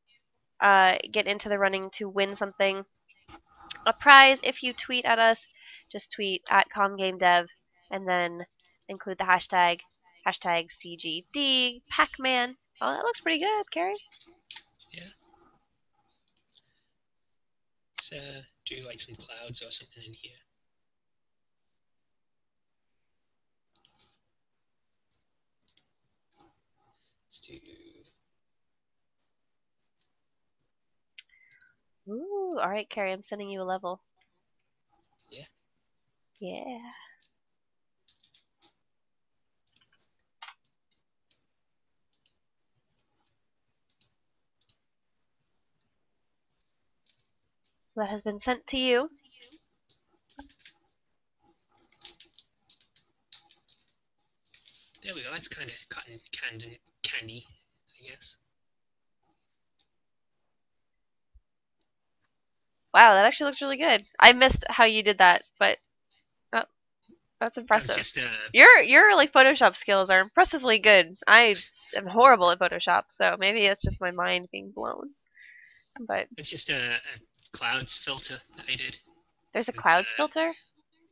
uh, get into the running to win something. A prize if you tweet at us. Just tweet at ComGameDev and then include the hashtag hashtag CGD Pac-Man. Oh, that looks pretty good, Kerry. Let's uh, do like some clouds or something in here. Let's. Ooh, all right, Kerry. I'm sending you a level. Yeah. Yeah. So that has been sent to you. There we go. That's kind of cotton candy, candy, I guess. Wow, that actually looks really good. I missed how you did that, but oh, that's impressive. just uh, Your your like Photoshop skills are impressively good. I am horrible at Photoshop, so maybe it's just my mind being blown. But it's just a, a clouds filter that I did. there's a clouds uh, filter.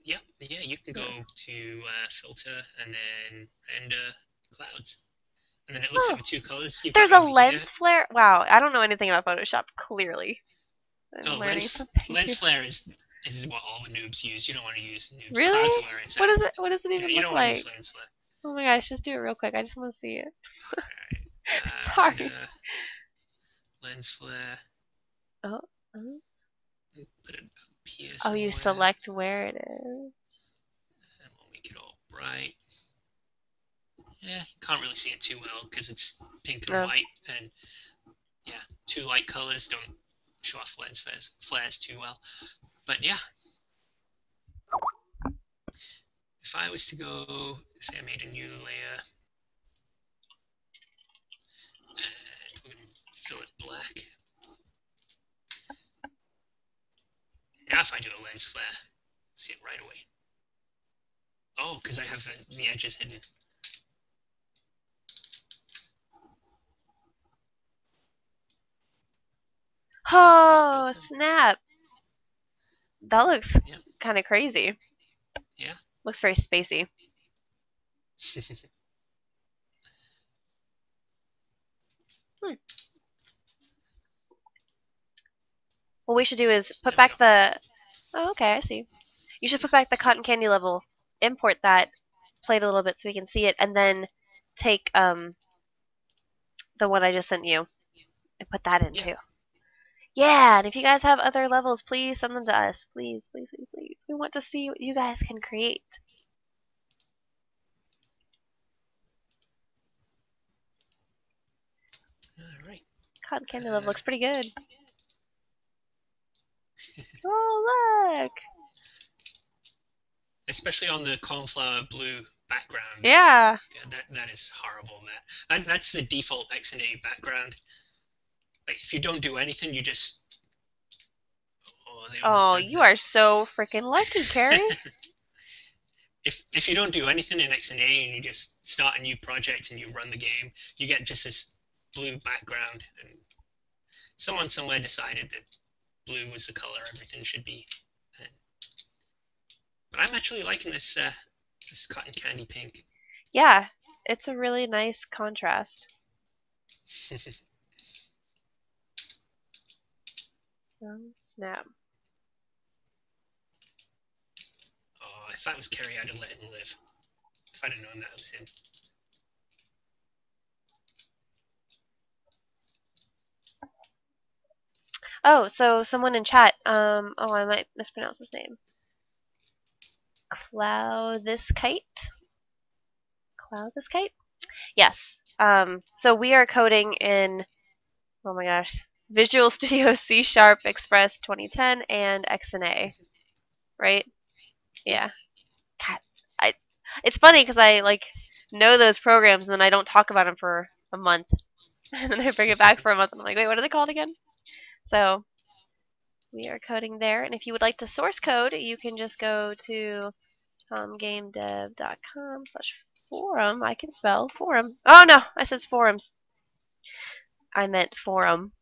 Yeah, Yeah, you can go to uh, filter and then render clouds, and then it looks Oh. at the two colors. You've a lens flare. Wow, I don't know anything about Photoshop. Clearly, I'm Oh, lens, lens flare is is what all the noobs use. You don't want to use noobs. Really? Clouds are where it's What at. it? What does it Yeah, even you look don't want to like? use lens flare. Oh my gosh, just do it real quick. I just want to see it. Uh, Sorry. and, uh, lens flare. Oh, oh. Put it up here. Oh, you select where it is. And we'll make it all bright. Yeah, can't really see it too well because it's pink and No. white, and yeah, two light colors don't show off lens flares, flares too well. But yeah, if I was to go, say I made a new layer, and we're gonna fill it black. Now if I do a lens flare, see it right away. Oh, because I have the edges hidden. Oh, snap. That looks Yeah. kind of crazy. Yeah. Looks very spacey. What we should do is put back the. Oh, okay, I see. You should put back the cotton candy level, import that, play it a little bit so we can see it, and then take um the one I just sent you and put that in Yeah. too. Yeah, and if you guys have other levels, please send them to us. Please, please, please, please. We want to see what you guys can create. All right. Cotton candy uh, level looks pretty good. oh, look! Especially on the cornflower blue background. Yeah. Yeah, that that is horrible, Matt. That, that's the default XNA background. Like if you don't do anything, you just. Oh, Oh, you that. are so freaking lucky, Kerry. if if you don't do anything in XNA and you just start a new project and you run the game, you get just this blue background. And someone somewhere decided that blue was the color everything should be. But I'm actually liking this uh, this cotton candy pink. yeah, it's a really nice contrast. Oh, snap. Oh, if that was Kerry, I'd have let him live. If I'd have known that was him. Oh, so someone in chat, um, oh, I might mispronounce his name. Cloud this kite? Cloud this kite? Yes. Um, so we are coding in, oh my gosh, Visual Studio C Sharp Express 2010 and XNA, right? Yeah. God, I, it's funny because I like know those programs and then I don't talk about them for a month, and then I bring it back for a month and I'm like, wait, what are they called again? So we are coding there, and if you would like to source code, you can just go to um, comgamedev.com slash forum. I can spell forum. Oh no, I said forums. I meant forum.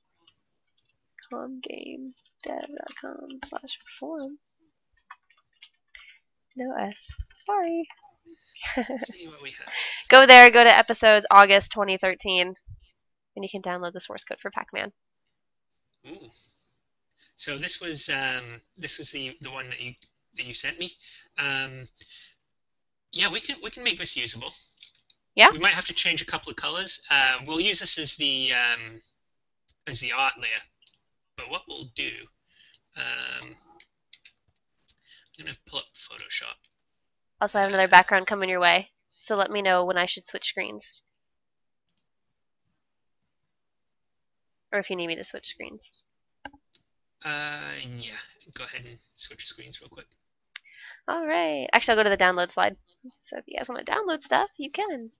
comgamedev.com slash forum. No S. Sorry. See what we have. Go there, go to episodes August 2013, and you can download the source code for Pac-Man. Ooh. So this was um, this was the the one that you that you sent me. Um, yeah, we can we can make this usable. Yeah. We might have to change a couple of colors. Uh, we'll use this as the um, as the art layer. But what we'll do, um, I'm gonna pull up Photoshop. Also, I have another background coming your way, so let me know when I should switch screens. Or if you need me to switch screens. Uh, yeah, go ahead and switch screens real quick. Alright. Actually, I'll go to the download slide. So if you guys want to download stuff, you can.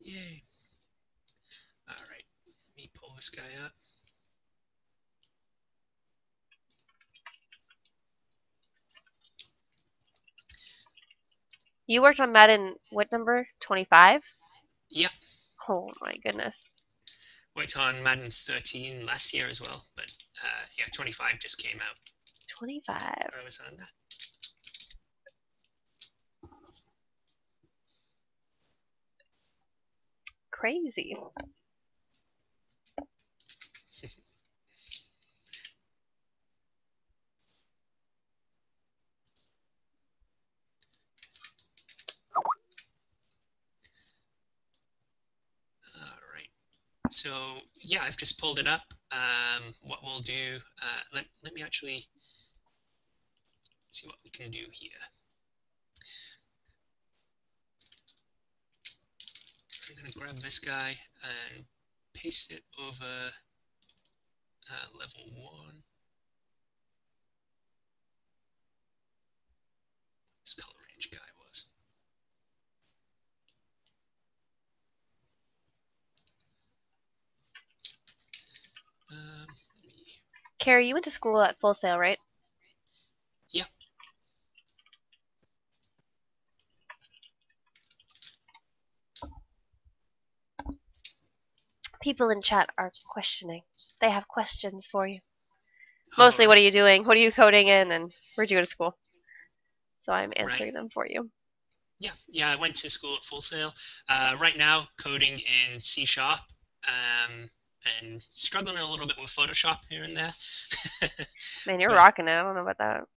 Yay. All right, let me pull this guy up. You worked on Madden, what number? 25? Yep. Oh my goodness. Worked on Madden 13 last year as well, but uh, yeah, 25 just came out. 25. I was on that. Crazy. All right. So yeah, I've just pulled it up. Um, what we'll do, uh, let, let me actually see what we can do here. I'm going to grab this guy and paste it over uh, level 1. This color range guy was. Um, Kerry, you went to school at Full Sail, right? Yeah. People in chat are questioning. They have questions for you. Mostly, what are you doing? What are you coding in? And where'd you go to school? So I'm answering them for you. Yeah, yeah, I went to school at Full Sail. Uh, right now, coding in C Sharp, um, and struggling a little bit with Photoshop here and there. Man, you're But- rocking it. I don't know about that.